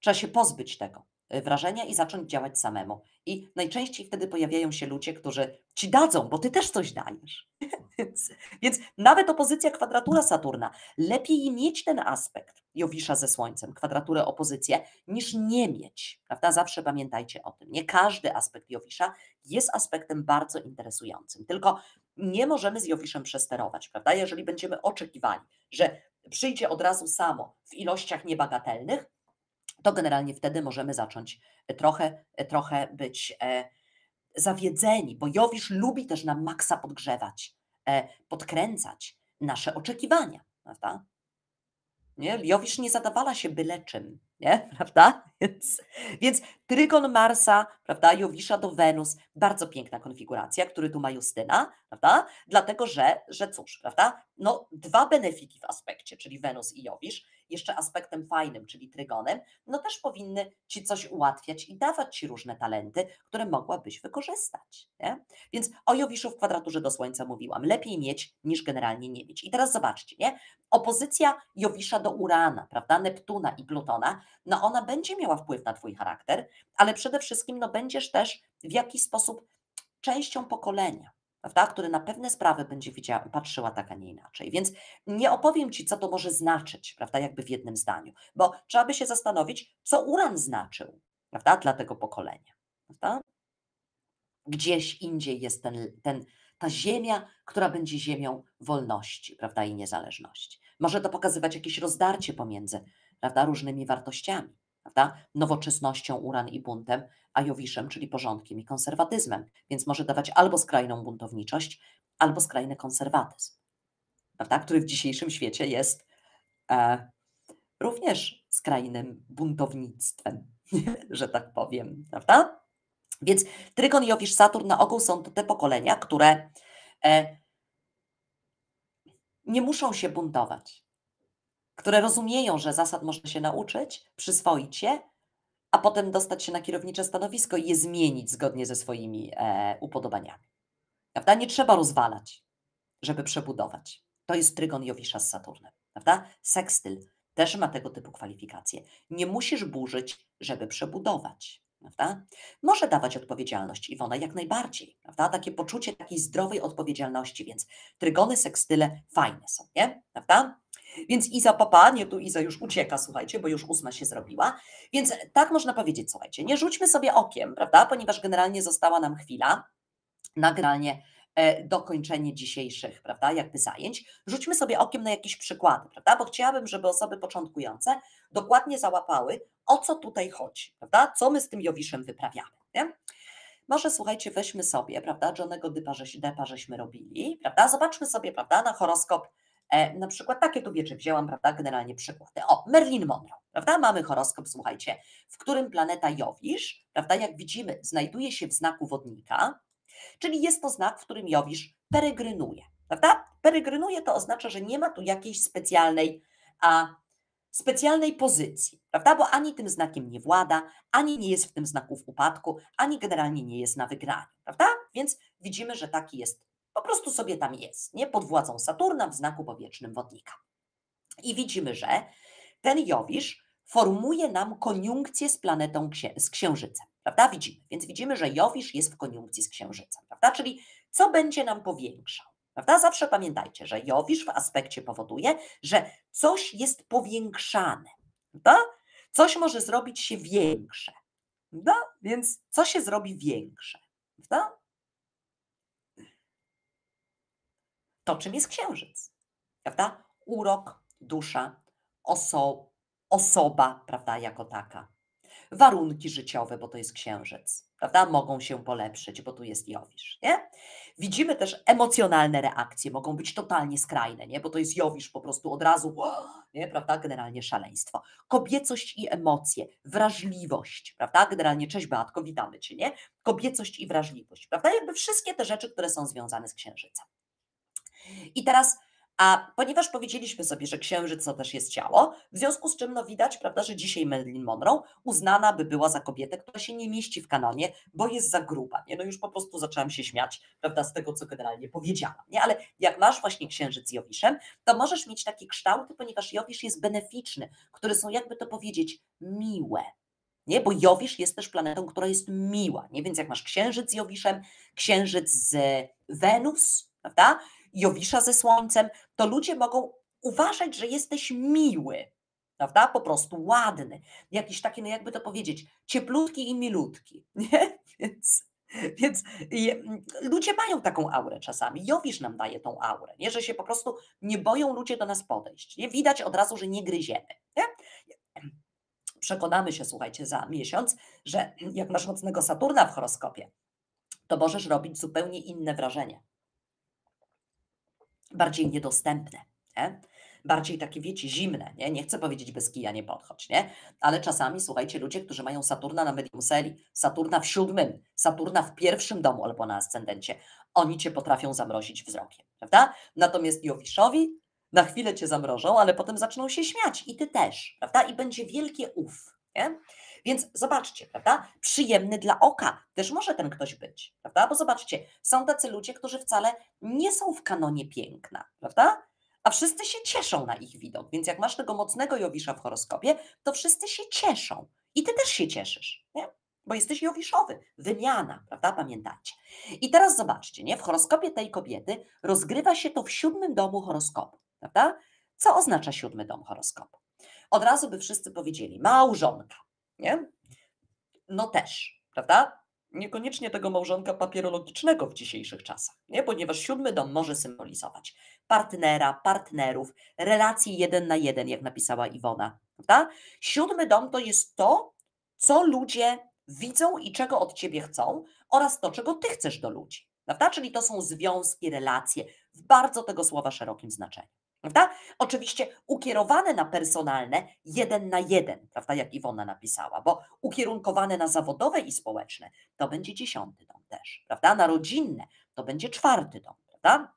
Trzeba się pozbyć tego y, wrażenia i zacząć działać samemu. I najczęściej wtedy pojawiają się ludzie, którzy ci dadzą, bo ty też coś dajesz. (laughs) Więc, więc nawet opozycja kwadratura Saturna, lepiej mieć ten aspekt Jowisza ze Słońcem, kwadraturę opozycję, niż nie mieć. Prawda? Zawsze pamiętajcie o tym. Nie każdy aspekt Jowisza jest aspektem bardzo interesującym. Tylko nie możemy z Jowiszem przesterować, prawda? Jeżeli będziemy oczekiwali, że przyjdzie od razu samo w ilościach niebagatelnych, to generalnie wtedy możemy zacząć trochę, trochę być e, zawiedzeni, bo Jowisz lubi też na maksa podgrzewać, e, podkręcać nasze oczekiwania, prawda? Nie? Jowisz nie zadawala się byle czym, nie? (laughs) prawda? Więc, więc trygon Marsa, prawda, Jowisza do Wenus, bardzo piękna konfiguracja, który tu ma Justyna, prawda? Dlatego, że, że cóż, prawda? No, dwa benefiki w aspekcie, czyli Wenus i Jowisz, jeszcze aspektem fajnym, czyli trygonem, no też powinny ci coś ułatwiać i dawać ci różne talenty, które mogłabyś wykorzystać. Nie? Więc o Jowiszu w kwadraturze do Słońca mówiłam. Lepiej mieć niż generalnie nie mieć. I teraz zobaczcie, nie? Opozycja Jowisza do Urana, prawda? Neptuna i Plutona, no ona będzie miała wpływ na twój charakter, ale przede wszystkim no będziesz też w jakiś sposób częścią pokolenia prawda, który na pewne sprawy będzie widziała, patrzyła tak, a nie inaczej. Więc nie opowiem Ci, co to może znaczyć, prawda, jakby w jednym zdaniu, bo trzeba by się zastanowić, co uran znaczył, prawda, dla tego pokolenia, prawda? Gdzieś indziej jest ten, ten, ta ziemia, która będzie ziemią wolności, prawda, i niezależności. Może to pokazywać jakieś rozdarcie pomiędzy, prawda, różnymi wartościami, prawda, nowoczesnością, uran i buntem, a Jowiszem, czyli porządkiem i konserwatyzmem, więc może dawać albo skrajną buntowniczość, albo skrajny konserwatyzm, prawda, który w dzisiejszym świecie jest e, również skrajnym buntownictwem, (laughs) że tak powiem, prawda? Więc Trygon, Jowisz, Saturn na ogół są to te pokolenia, które e, nie muszą się buntować, które rozumieją, że zasad można się nauczyć, przyswoić je, a potem dostać się na kierownicze stanowisko i je zmienić zgodnie ze swoimi e, upodobaniami. Prawda? Nie trzeba rozwalać, żeby przebudować. To jest trygon Jowisza z Saturnem. Prawda? Sekstyl też ma tego typu kwalifikacje. Nie musisz burzyć, żeby przebudować. Prawda? Może dawać odpowiedzialność Iwona jak najbardziej. Prawda? Takie poczucie takiej zdrowej odpowiedzialności, więc trygony, sekstyle fajne są, nie? Prawda? Więc Iza nie tu Iza już ucieka, słuchajcie, bo już ósma się zrobiła. Więc tak można powiedzieć, słuchajcie, nie rzućmy sobie okiem, prawda? Ponieważ generalnie została nam chwila na generalnie e, dokończenie dzisiejszych, prawda, jakby zajęć. Rzućmy sobie okiem na jakieś przykłady, prawda? Bo chciałabym, żeby osoby początkujące dokładnie załapały, o co tutaj chodzi, prawda? Co my z tym Jowiszem wyprawiamy, nie? Może słuchajcie, weźmy sobie, prawda, Johnego Deppa, żeś, Deppa żeśmy robili, prawda? Zobaczmy sobie, prawda, na horoskop E, na przykład takie tu wiecie, wzięłam, prawda, generalnie przykłady. O, Merlin Monroe, prawda, mamy horoskop, słuchajcie, w którym planeta Jowisz, prawda, jak widzimy, znajduje się w znaku wodnika, czyli jest to znak, w którym Jowisz peregrynuje. prawda? Peregrynuje to oznacza, że nie ma tu jakiejś specjalnej, a specjalnej pozycji, prawda? Bo ani tym znakiem nie włada, ani nie jest w tym znaku w upadku, ani generalnie nie jest na wygraniu, prawda? Więc widzimy, że taki jest, prostu sobie tam jest, nie? Pod władzą Saturna w znaku powietrznym wodnika. I widzimy, że ten Jowisz formuje nam koniunkcję z planetą, z Księżycem, prawda? Widzimy, więc widzimy, że Jowisz jest w koniunkcji z Księżycem, prawda? Czyli co będzie nam powiększał? Prawda? Zawsze pamiętajcie, że Jowisz w aspekcie powoduje, że coś jest powiększane. Prawda? Coś może zrobić się większe. Prawda? Więc co się zrobi większe? Prawda? To, czym jest księżyc. Prawda? Urok, dusza, oso, osoba, prawda, jako taka. Warunki życiowe, bo to jest księżyc, prawda, mogą się polepszyć, bo tu jest Jowisz, nie? Widzimy też emocjonalne reakcje, mogą być totalnie skrajne, nie? Bo to jest Jowisz po prostu od razu, nie? Prawda, generalnie szaleństwo. Kobiecość i emocje, wrażliwość, prawda, generalnie cześć Beatko, witamy Cię, nie? Kobiecość i wrażliwość, prawda, jakby wszystkie te rzeczy, które są związane z księżycem. I teraz a ponieważ powiedzieliśmy sobie, że księżyc to też jest ciało, w związku z czym no widać, prawda, że dzisiaj Marilyn Monroe uznana by była za kobietę, która się nie mieści w kanonie, bo jest za gruba. Nie? No już po prostu zaczęłam się śmiać, prawda, z tego, co generalnie powiedziałam. Nie? Ale jak masz właśnie księżyc z Jowiszem, to możesz mieć takie kształty, ponieważ Jowisz jest beneficzny, które są, jakby to powiedzieć, miłe. Nie? Bo Jowisz jest też planetą, która jest miła. Nie? Więc jak masz księżyc z Jowiszem, księżyc z Wenus, prawda? Jowisza ze słońcem, to ludzie mogą uważać, że jesteś miły, prawda? Po prostu ładny. Jakiś taki, no jakby to powiedzieć, cieplutki i milutki, (laughs) nie? Więc, więc ludzie mają taką aurę czasami. Jowisz nam daje tą aurę, nie? że się po prostu nie boją ludzie do nas podejść. Nie? Widać od razu, że nie gryziemy. Nie? Przekonamy się, słuchajcie, za miesiąc, że jak masz mocnego Saturna w horoskopie, to możesz robić zupełnie inne wrażenie bardziej niedostępne. Nie? Bardziej takie, wiecie, zimne, nie? Nie chcę powiedzieć bez kija nie podchodź, nie? Ale czasami, słuchajcie, ludzie, którzy mają Saturna na medium serii, Saturna w siódmym, Saturna w pierwszym domu albo na ascendencie, oni cię potrafią zamrozić wzrokiem, prawda? Natomiast Jowiszowi na chwilę cię zamrożą, ale potem zaczną się śmiać i ty też, prawda? I będzie wielkie uf, nie? Więc zobaczcie, prawda? Przyjemny dla oka też może ten ktoś być, prawda? Bo zobaczcie, są tacy ludzie, którzy wcale nie są w kanonie piękna, prawda? A wszyscy się cieszą na ich widok. Więc jak masz tego mocnego Jowisza w horoskopie, to wszyscy się cieszą. I ty też się cieszysz, nie? Bo jesteś Jowiszowy, wymiana, prawda? Pamiętajcie. I teraz zobaczcie, nie? W horoskopie tej kobiety rozgrywa się to w siódmym domu horoskopu, prawda? Co oznacza siódmy dom horoskopu? Od razu by wszyscy powiedzieli małżonka, nie? No też, prawda? Niekoniecznie tego małżonka papierologicznego w dzisiejszych czasach, nie? ponieważ siódmy dom może symbolizować partnera, partnerów, relacje jeden na jeden, jak napisała Iwona. Prawda? Siódmy dom to jest to, co ludzie widzą i czego od ciebie chcą, oraz to, czego ty chcesz do ludzi. Prawda? Czyli to są związki, relacje w bardzo tego słowa szerokim znaczeniu. Prawda? Oczywiście ukierunkowane na personalne, jeden na jeden, prawda, jak Iwona napisała, bo ukierunkowane na zawodowe i społeczne to będzie dziesiąty dom też, prawda? Na rodzinne to będzie czwarty dom, prawda?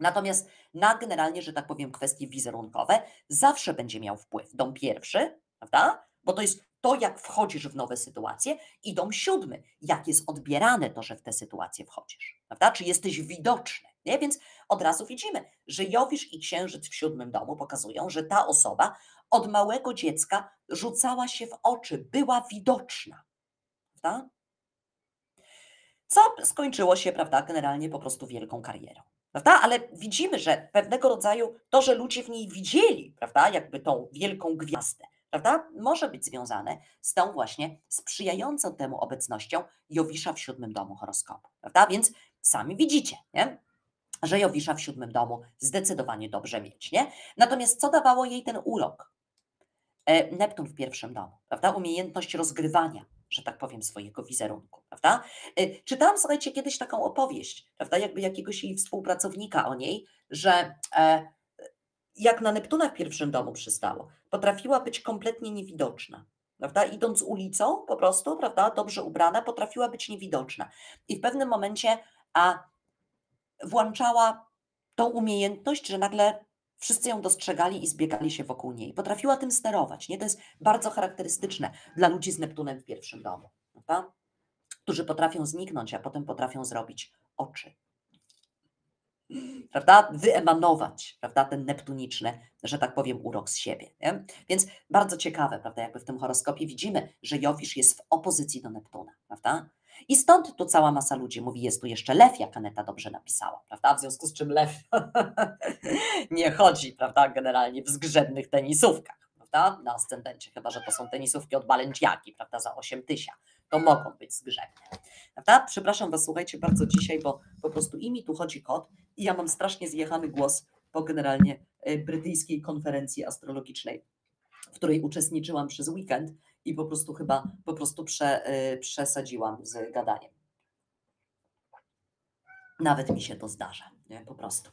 Natomiast na generalnie, że tak powiem, kwestie wizerunkowe zawsze będzie miał wpływ dom pierwszy, prawda? Bo to jest to, jak wchodzisz w nowe sytuacje, i dom siódmy, jak jest odbierane to, że w te sytuacje wchodzisz, prawda? Czy jesteś widoczny, nie? Więc od razu widzimy, że Jowisz i Księżyc w siódmym domu pokazują, że ta osoba od małego dziecka rzucała się w oczy, była widoczna, prawda? Co skończyło się, prawda, generalnie po prostu wielką karierą. Prawda? Ale widzimy, że pewnego rodzaju to, że ludzie w niej widzieli, prawda, jakby tą wielką gwiazdę, prawda, może być związane z tą właśnie sprzyjającą temu obecnością Jowisza w siódmym domu horoskopu. Prawda? Więc sami widzicie, nie? Że Jowisza w siódmym domu zdecydowanie dobrze mieć. Nie? Natomiast co dawało jej ten urok? E, Neptun w pierwszym domu, prawda? Umiejętność rozgrywania, że tak powiem, swojego wizerunku, prawda? E, czytałam, słuchajcie, kiedyś taką opowieść, prawda? Jakby jakiegoś jej współpracownika o niej, że e, jak na Neptuna w pierwszym domu przystało, potrafiła być kompletnie niewidoczna. Prawda? Idąc ulicą, po prostu, prawda, dobrze ubrana, potrafiła być niewidoczna. I w pewnym momencie a włączała tą umiejętność, że nagle wszyscy ją dostrzegali i zbiegali się wokół niej. Potrafiła tym sterować, nie? To jest bardzo charakterystyczne dla ludzi z Neptunem w pierwszym domu, prawda? Którzy potrafią zniknąć, a potem potrafią zrobić oczy prawda, wyemanować, prawda, ten neptuniczny, że tak powiem, urok z siebie. Nie? Więc bardzo ciekawe, prawda, jakby w tym horoskopie widzimy, że Jowisz jest w opozycji do Neptuna, prawda? I stąd tu cała masa ludzi mówi, jest tu jeszcze lew, jak Aneta dobrze napisała, prawda? W związku z czym lew (laughs) nie chodzi, prawda, generalnie w zgrzebnych tenisówkach, prawda, na ascendencie, chyba, że to są tenisówki od Balenciagi, prawda, za 8 tysięcy to mogą być zgrzebne. Prawda? Przepraszam Was, słuchajcie bardzo dzisiaj, bo po prostu i mi tu chodzi kot i ja mam strasznie zjechany głos po generalnie e, brytyjskiej konferencji astrologicznej, w której uczestniczyłam przez weekend i po prostu chyba po prostu prze, e, przesadziłam z gadaniem. Nawet mi się to zdarza, nie? po prostu.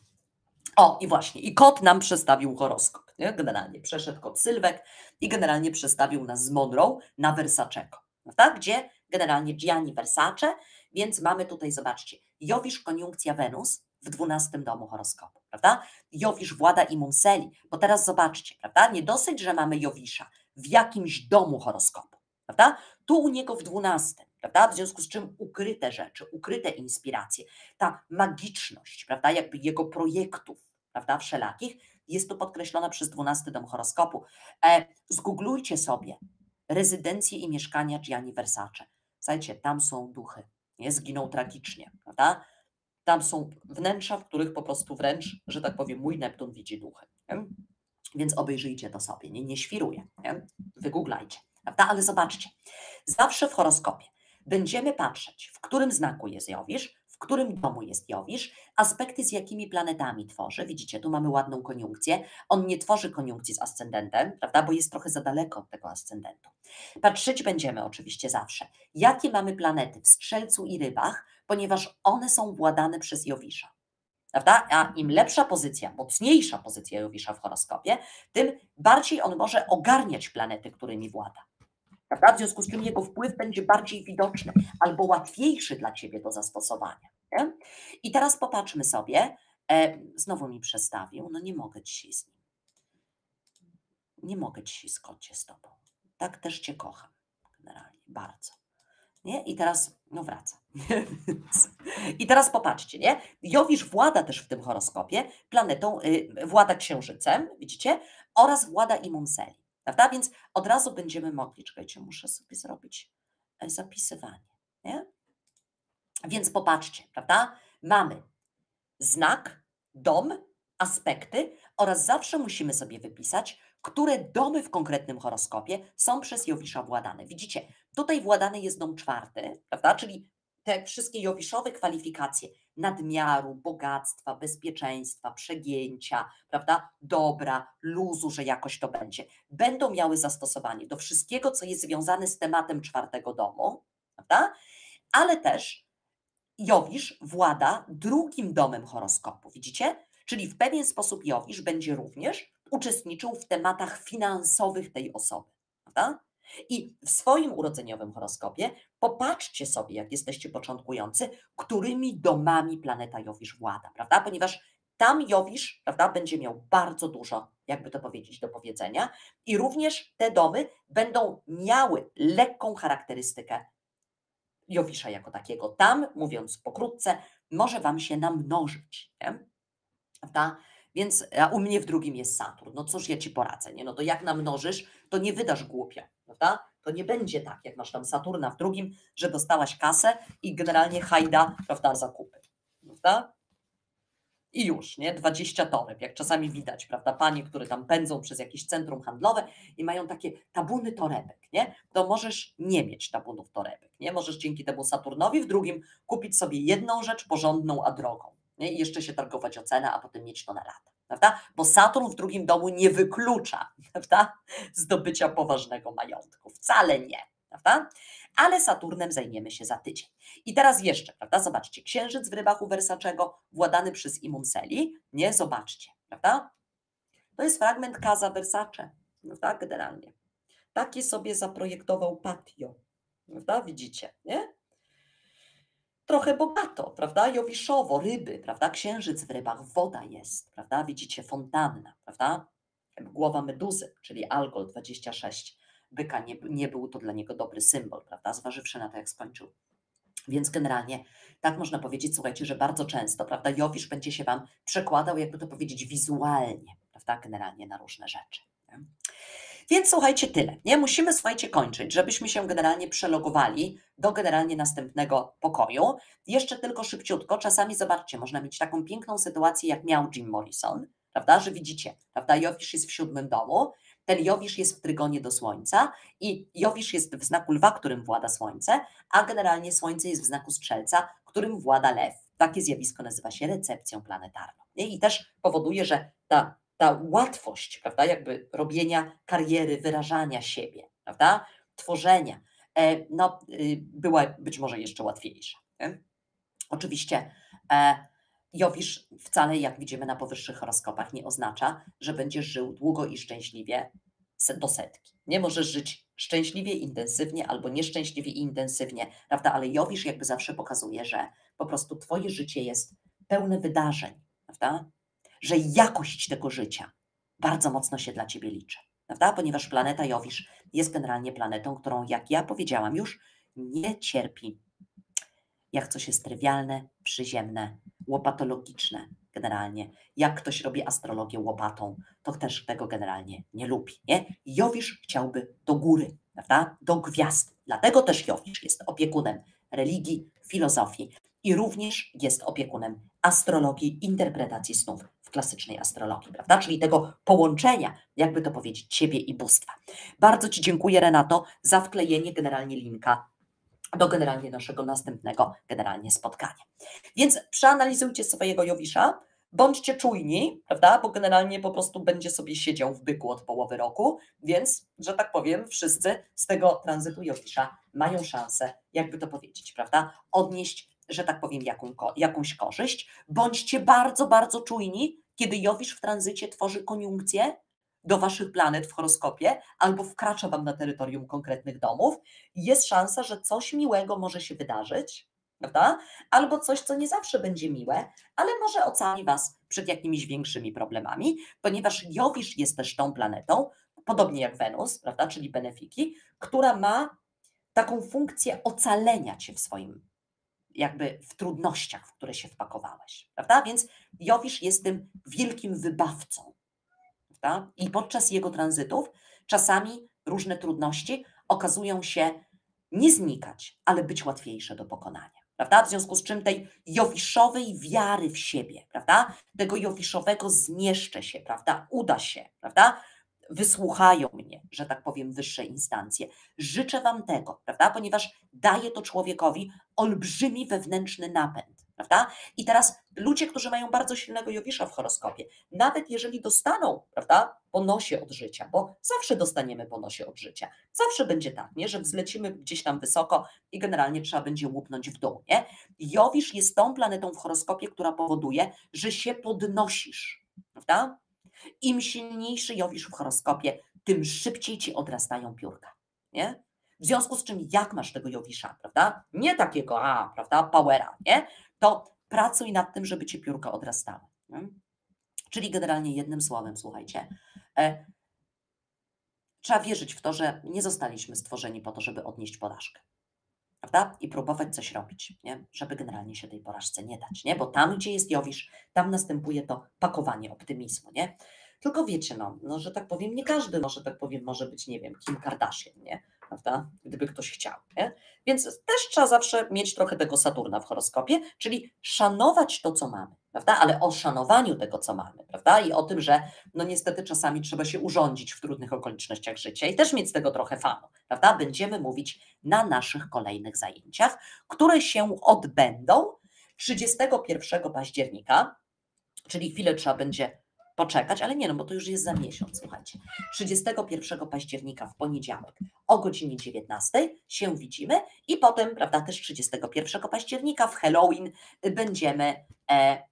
O, i właśnie, i kot nam przestawił horoskop. Nie? Generalnie przeszedł kot Sylwek i generalnie przestawił nas z Monroe na Versacego prawda? gdzie generalnie Gianni Versace, więc mamy tutaj, zobaczcie, Jowisz koniunkcja Wenus w 12 domu horoskopu, prawda? Jowisz włada i Munseli, bo teraz zobaczcie, prawda? Nie dosyć, że mamy Jowisza w jakimś domu horoskopu, prawda? Tu u niego w 12, prawda? W związku z czym ukryte rzeczy, ukryte inspiracje, ta magiczność, prawda? Jakby jego projektów, prawda? Wszelakich jest tu podkreślona przez 12 dom horoskopu. E, zgooglujcie sobie rezydencje i mieszkania Gianni Versace. Słuchajcie, tam są duchy, nie? Zginął tragicznie, prawda? Tam są wnętrza, w których po prostu wręcz, że tak powiem, mój Neptun widzi duchy. Nie? Więc obejrzyjcie to sobie, nie, nie świruję, nie? wygooglajcie, prawda? Ale zobaczcie, zawsze w horoskopie będziemy patrzeć, w którym znaku jest Jowisz, którym domu jest Jowisz, aspekty z jakimi planetami tworzy. Widzicie, tu mamy ładną koniunkcję. On nie tworzy koniunkcji z ascendentem, prawda, bo jest trochę za daleko od tego ascendentu. Patrzeć będziemy oczywiście zawsze, jakie mamy planety w Strzelcu i Rybach, ponieważ one są władane przez Jowisza. Prawda? A im lepsza pozycja, mocniejsza pozycja Jowisza w horoskopie, tym bardziej on może ogarniać planety, którymi włada. Prawda? W związku z czym jego wpływ będzie bardziej widoczny albo łatwiejszy dla ciebie do zastosowania. Nie? I teraz popatrzmy sobie. E, znowu mi przestawił. No nie mogę dzisiaj z nim. Nie mogę dzisiaj skocie z tobą. Tak też cię kocham. Generalnie. Bardzo. Nie? I teraz, no wraca. (laughs) I teraz popatrzcie, nie? Jowisz włada też w tym horoskopie planetą, y, włada księżycem, widzicie? Oraz włada Imunseli. Prawda? Więc od razu będziemy mogli, czekajcie, muszę sobie zrobić e, zapisywanie. Nie? Więc popatrzcie, prawda? Mamy znak, dom, aspekty oraz zawsze musimy sobie wypisać, które domy w konkretnym horoskopie są przez Jowisza władane. Widzicie, tutaj władany jest dom czwarty, prawda? Czyli te wszystkie jowiszowe kwalifikacje nadmiaru, bogactwa, bezpieczeństwa, przegięcia, prawda, dobra, luzu, że jakoś to będzie, będą miały zastosowanie do wszystkiego, co jest związane z tematem czwartego domu, prawda? Ale też Jowisz włada drugim domem horoskopu, widzicie? Czyli w pewien sposób Jowisz będzie również uczestniczył w tematach finansowych tej osoby, prawda? I w swoim urodzeniowym horoskopie popatrzcie sobie, jak jesteście początkujący, którymi domami planeta Jowisz włada, prawda? Ponieważ tam Jowisz, prawda, będzie miał bardzo dużo, jakby to powiedzieć, do powiedzenia i również te domy będą miały lekką charakterystykę Jowisza jako takiego. Tam, mówiąc pokrótce, może Wam się namnożyć, nie? prawda? Więc a u mnie w drugim jest Saturn. No cóż ja ci poradzę, nie? No to jak namnożysz, to nie wydasz głupia, prawda? To nie będzie tak, jak masz tam Saturna w drugim, że dostałaś kasę i generalnie hajda, prawda, zakupy, prawda? I już, nie? 20 toreb, jak czasami widać, prawda? Panie, które tam pędzą przez jakieś centrum handlowe i mają takie tabuny torebek, nie? To możesz nie mieć tabunów torebek, nie? Możesz dzięki temu Saturnowi w drugim kupić sobie jedną rzecz porządną, a drogą nie? i jeszcze się targować o cenę, a potem mieć to na lata. Prawda? Bo Saturn w drugim domu nie wyklucza (laughs) prawda? zdobycia poważnego majątku. Wcale nie. Prawda? Ale Saturnem zajmiemy się za tydzień. I teraz jeszcze, prawda? Zobaczcie, księżyc w rybach u Versaczego, władany przez Imunseli. Nie, zobaczcie, prawda? To jest fragment Casa Versace, prawda? Generalnie. Takie sobie zaprojektował patio, prawda? Widzicie, nie? Trochę bogato, prawda? Jowiszowo, ryby, prawda? Księżyc w rybach, woda jest, prawda? Widzicie, fontanna, prawda? Głowa meduzy, czyli Algol 26 byka, nie, nie był to dla niego dobry symbol, prawda? Zważywszy na to, jak skończył. Więc generalnie tak można powiedzieć, słuchajcie, że bardzo często, prawda, Jowisz będzie się Wam przekładał, jakby to powiedzieć, wizualnie, prawda, generalnie na różne rzeczy. Więc słuchajcie, tyle. Nie musimy, słuchajcie, kończyć, żebyśmy się generalnie przelogowali do generalnie następnego pokoju. Jeszcze tylko szybciutko, czasami zobaczcie, można mieć taką piękną sytuację, jak miał Jim Morrison, prawda, że widzicie, prawda, Jowisz jest w siódmym domu, ten Jowisz jest w trygonie do Słońca i Jowisz jest w znaku lwa, którym włada Słońce, a generalnie Słońce jest w znaku Strzelca, którym włada lew. Takie zjawisko nazywa się recepcją planetarną. I też powoduje, że ta, ta łatwość, prawda, jakby robienia kariery, wyrażania siebie, prawda, tworzenia, e, no, y, była być może jeszcze łatwiejsza. Nie? Oczywiście e, Jowisz wcale, jak widzimy na powyższych horoskopach, nie oznacza, że będziesz żył długo i szczęśliwie do setki. Nie możesz żyć szczęśliwie, intensywnie albo nieszczęśliwie i intensywnie, prawda? Ale Jowisz jakby zawsze pokazuje, że po prostu twoje życie jest pełne wydarzeń, prawda? Że jakość tego życia bardzo mocno się dla ciebie liczy, prawda? Ponieważ planeta Jowisz jest generalnie planetą, którą, jak ja powiedziałam już, nie cierpi jak coś jest trywialne, przyziemne, łopatologiczne generalnie. Jak ktoś robi astrologię łopatą, to też tego generalnie nie lubi. Nie? Jowisz chciałby do góry, prawda? do gwiazd. Dlatego też Jowisz jest opiekunem religii, filozofii i również jest opiekunem astrologii, interpretacji snów klasycznej astrologii, prawda? Czyli tego połączenia, jakby to powiedzieć, ciebie i bóstwa. Bardzo Ci dziękuję, Renato, za wklejenie generalnie linka do generalnie naszego następnego generalnie spotkania. Więc przeanalizujcie swojego Jowisza, bądźcie czujni, prawda, bo generalnie po prostu będzie sobie siedział w byku od połowy roku, więc, że tak powiem, wszyscy z tego tranzytu Jowisza mają szansę, jakby to powiedzieć, prawda, odnieść, że tak powiem, jaką, jakąś korzyść. Bądźcie bardzo, bardzo czujni, kiedy Jowisz w tranzycie tworzy koniunkcję do waszych planet w horoskopie albo wkracza wam na terytorium konkretnych domów, jest szansa, że coś miłego może się wydarzyć, prawda? Albo coś, co nie zawsze będzie miłe, ale może ocali was przed jakimiś większymi problemami, ponieważ Jowisz jest też tą planetą, podobnie jak Wenus, prawda, czyli benefiki, która ma taką funkcję ocalenia cię w swoim jakby w trudnościach, w które się wpakowałeś, prawda? Więc Jowisz jest tym wielkim wybawcą, prawda? I podczas jego tranzytów czasami różne trudności okazują się nie znikać, ale być łatwiejsze do pokonania. Prawda? W związku z czym tej jowiszowej wiary w siebie, prawda? Tego jowiszowego zmieszczę się, prawda? Uda się, prawda? Wysłuchają mnie, że tak powiem, wyższe instancje. Życzę Wam tego, prawda? Ponieważ daje to człowiekowi olbrzymi wewnętrzny napęd prawda? I teraz ludzie, którzy mają bardzo silnego Jowisza w horoskopie, nawet jeżeli dostaną, prawda, ponosie od życia, bo zawsze dostaniemy ponosie od życia, zawsze będzie tak, nie, że wzlecimy gdzieś tam wysoko i generalnie trzeba będzie łupnąć w dół, nie? Jowisz jest tą planetą w horoskopie, która powoduje, że się podnosisz, prawda? Im silniejszy Jowisz w horoskopie, tym szybciej ci odrastają piórka, nie? W związku z czym, jak masz tego Jowisza, prawda? Nie takiego, a, prawda, powera, nie? to pracuj nad tym, żeby ci piórka odrastały. Nie? Czyli generalnie jednym słowem, słuchajcie, e, trzeba wierzyć w to, że nie zostaliśmy stworzeni po to, żeby odnieść porażkę. Prawda? I próbować coś robić, nie? żeby generalnie się tej porażce nie dać. Nie? Bo tam, gdzie jest Jowisz, tam następuje to pakowanie optymizmu. Nie? Tylko wiecie, no, no, że tak powiem, nie każdy, no, że tak powiem, może być, nie wiem, Kim Kardashian, nie? Prawda? Gdyby ktoś chciał. Nie? Więc też trzeba zawsze mieć trochę tego Saturna w horoskopie, czyli szanować to, co mamy, prawda? Ale o szanowaniu tego, co mamy, prawda? I o tym, że no niestety czasami trzeba się urządzić w trudnych okolicznościach życia i też mieć z tego trochę fanu, prawda? Będziemy mówić na naszych kolejnych zajęciach, które się odbędą 31 października, czyli chwilę trzeba będzie poczekać, ale nie, no bo to już jest za miesiąc, słuchajcie. 31 października w poniedziałek o godzinie 19 się widzimy i potem, prawda, też 31 października w Halloween będziemy e,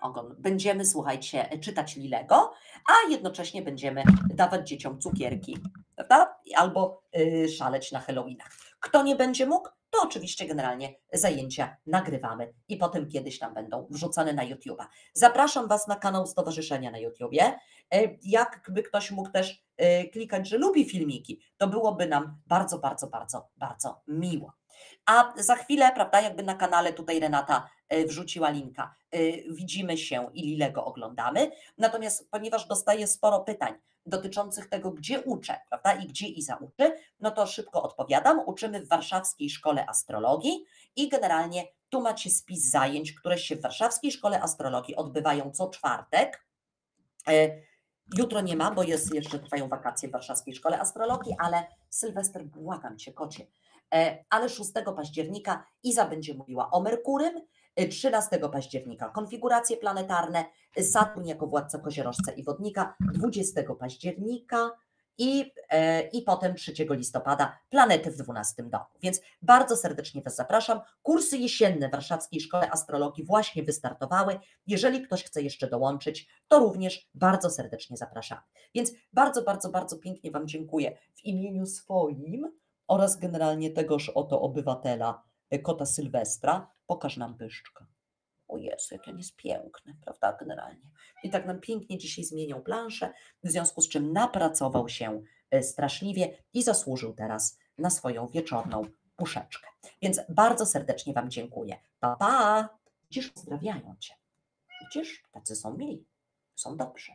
ogon, będziemy, słuchajcie, czytać Lilego, a jednocześnie będziemy dawać dzieciom cukierki, prawda? Albo y, szaleć na Halloweenach. Kto nie będzie mógł? To oczywiście generalnie zajęcia nagrywamy i potem kiedyś tam będą wrzucane na YouTube'a. Zapraszam Was na kanał Stowarzyszenia na YouTubie. E, Jakby ktoś mógł też e, klikać, że lubi filmiki, to byłoby nam bardzo, bardzo, bardzo, bardzo miło. A za chwilę, prawda, jakby na kanale tutaj Renata wrzuciła linka, e, widzimy się i ile go oglądamy. Natomiast ponieważ dostaję sporo pytań dotyczących tego, gdzie uczę, prawda, i gdzie Iza uczy, no to szybko odpowiadam. Uczymy w Warszawskiej Szkole Astrologii i generalnie tu macie spis zajęć, które się w Warszawskiej Szkole Astrologii odbywają co czwartek. E, Jutro nie ma, bo jest jeszcze trwają wakacje w Warszawskiej Szkole Astrologii, ale Sylwester, błagam cię, kocie. E, Ale 6 października Iza będzie mówiła o Merkurym, e, 13 października konfiguracje planetarne, e, Saturn jako władca koziorożca i wodnika, 20 października i, e, i potem 3 listopada planety w 12 domu. Więc bardzo serdecznie Was zapraszam. Kursy jesienne w Warszawskiej Szkole Astrologii właśnie wystartowały. Jeżeli ktoś chce jeszcze dołączyć, to również bardzo serdecznie zapraszamy. Więc bardzo, bardzo, bardzo pięknie Wam dziękuję w imieniu swoim oraz generalnie tegoż oto obywatela, kota Sylwestra. Pokaż nam pyszczka. O Jezu, jak on jest piękny, prawda, generalnie. I tak nam pięknie dzisiaj zmienią planszę, w związku z czym napracował się e, straszliwie i zasłużył teraz na swoją wieczorną puszeczkę. Więc bardzo serdecznie Wam dziękuję. Pa, pa! Widzisz, pozdrawiają Cię. Widzisz, tacy są mili, są dobrzy.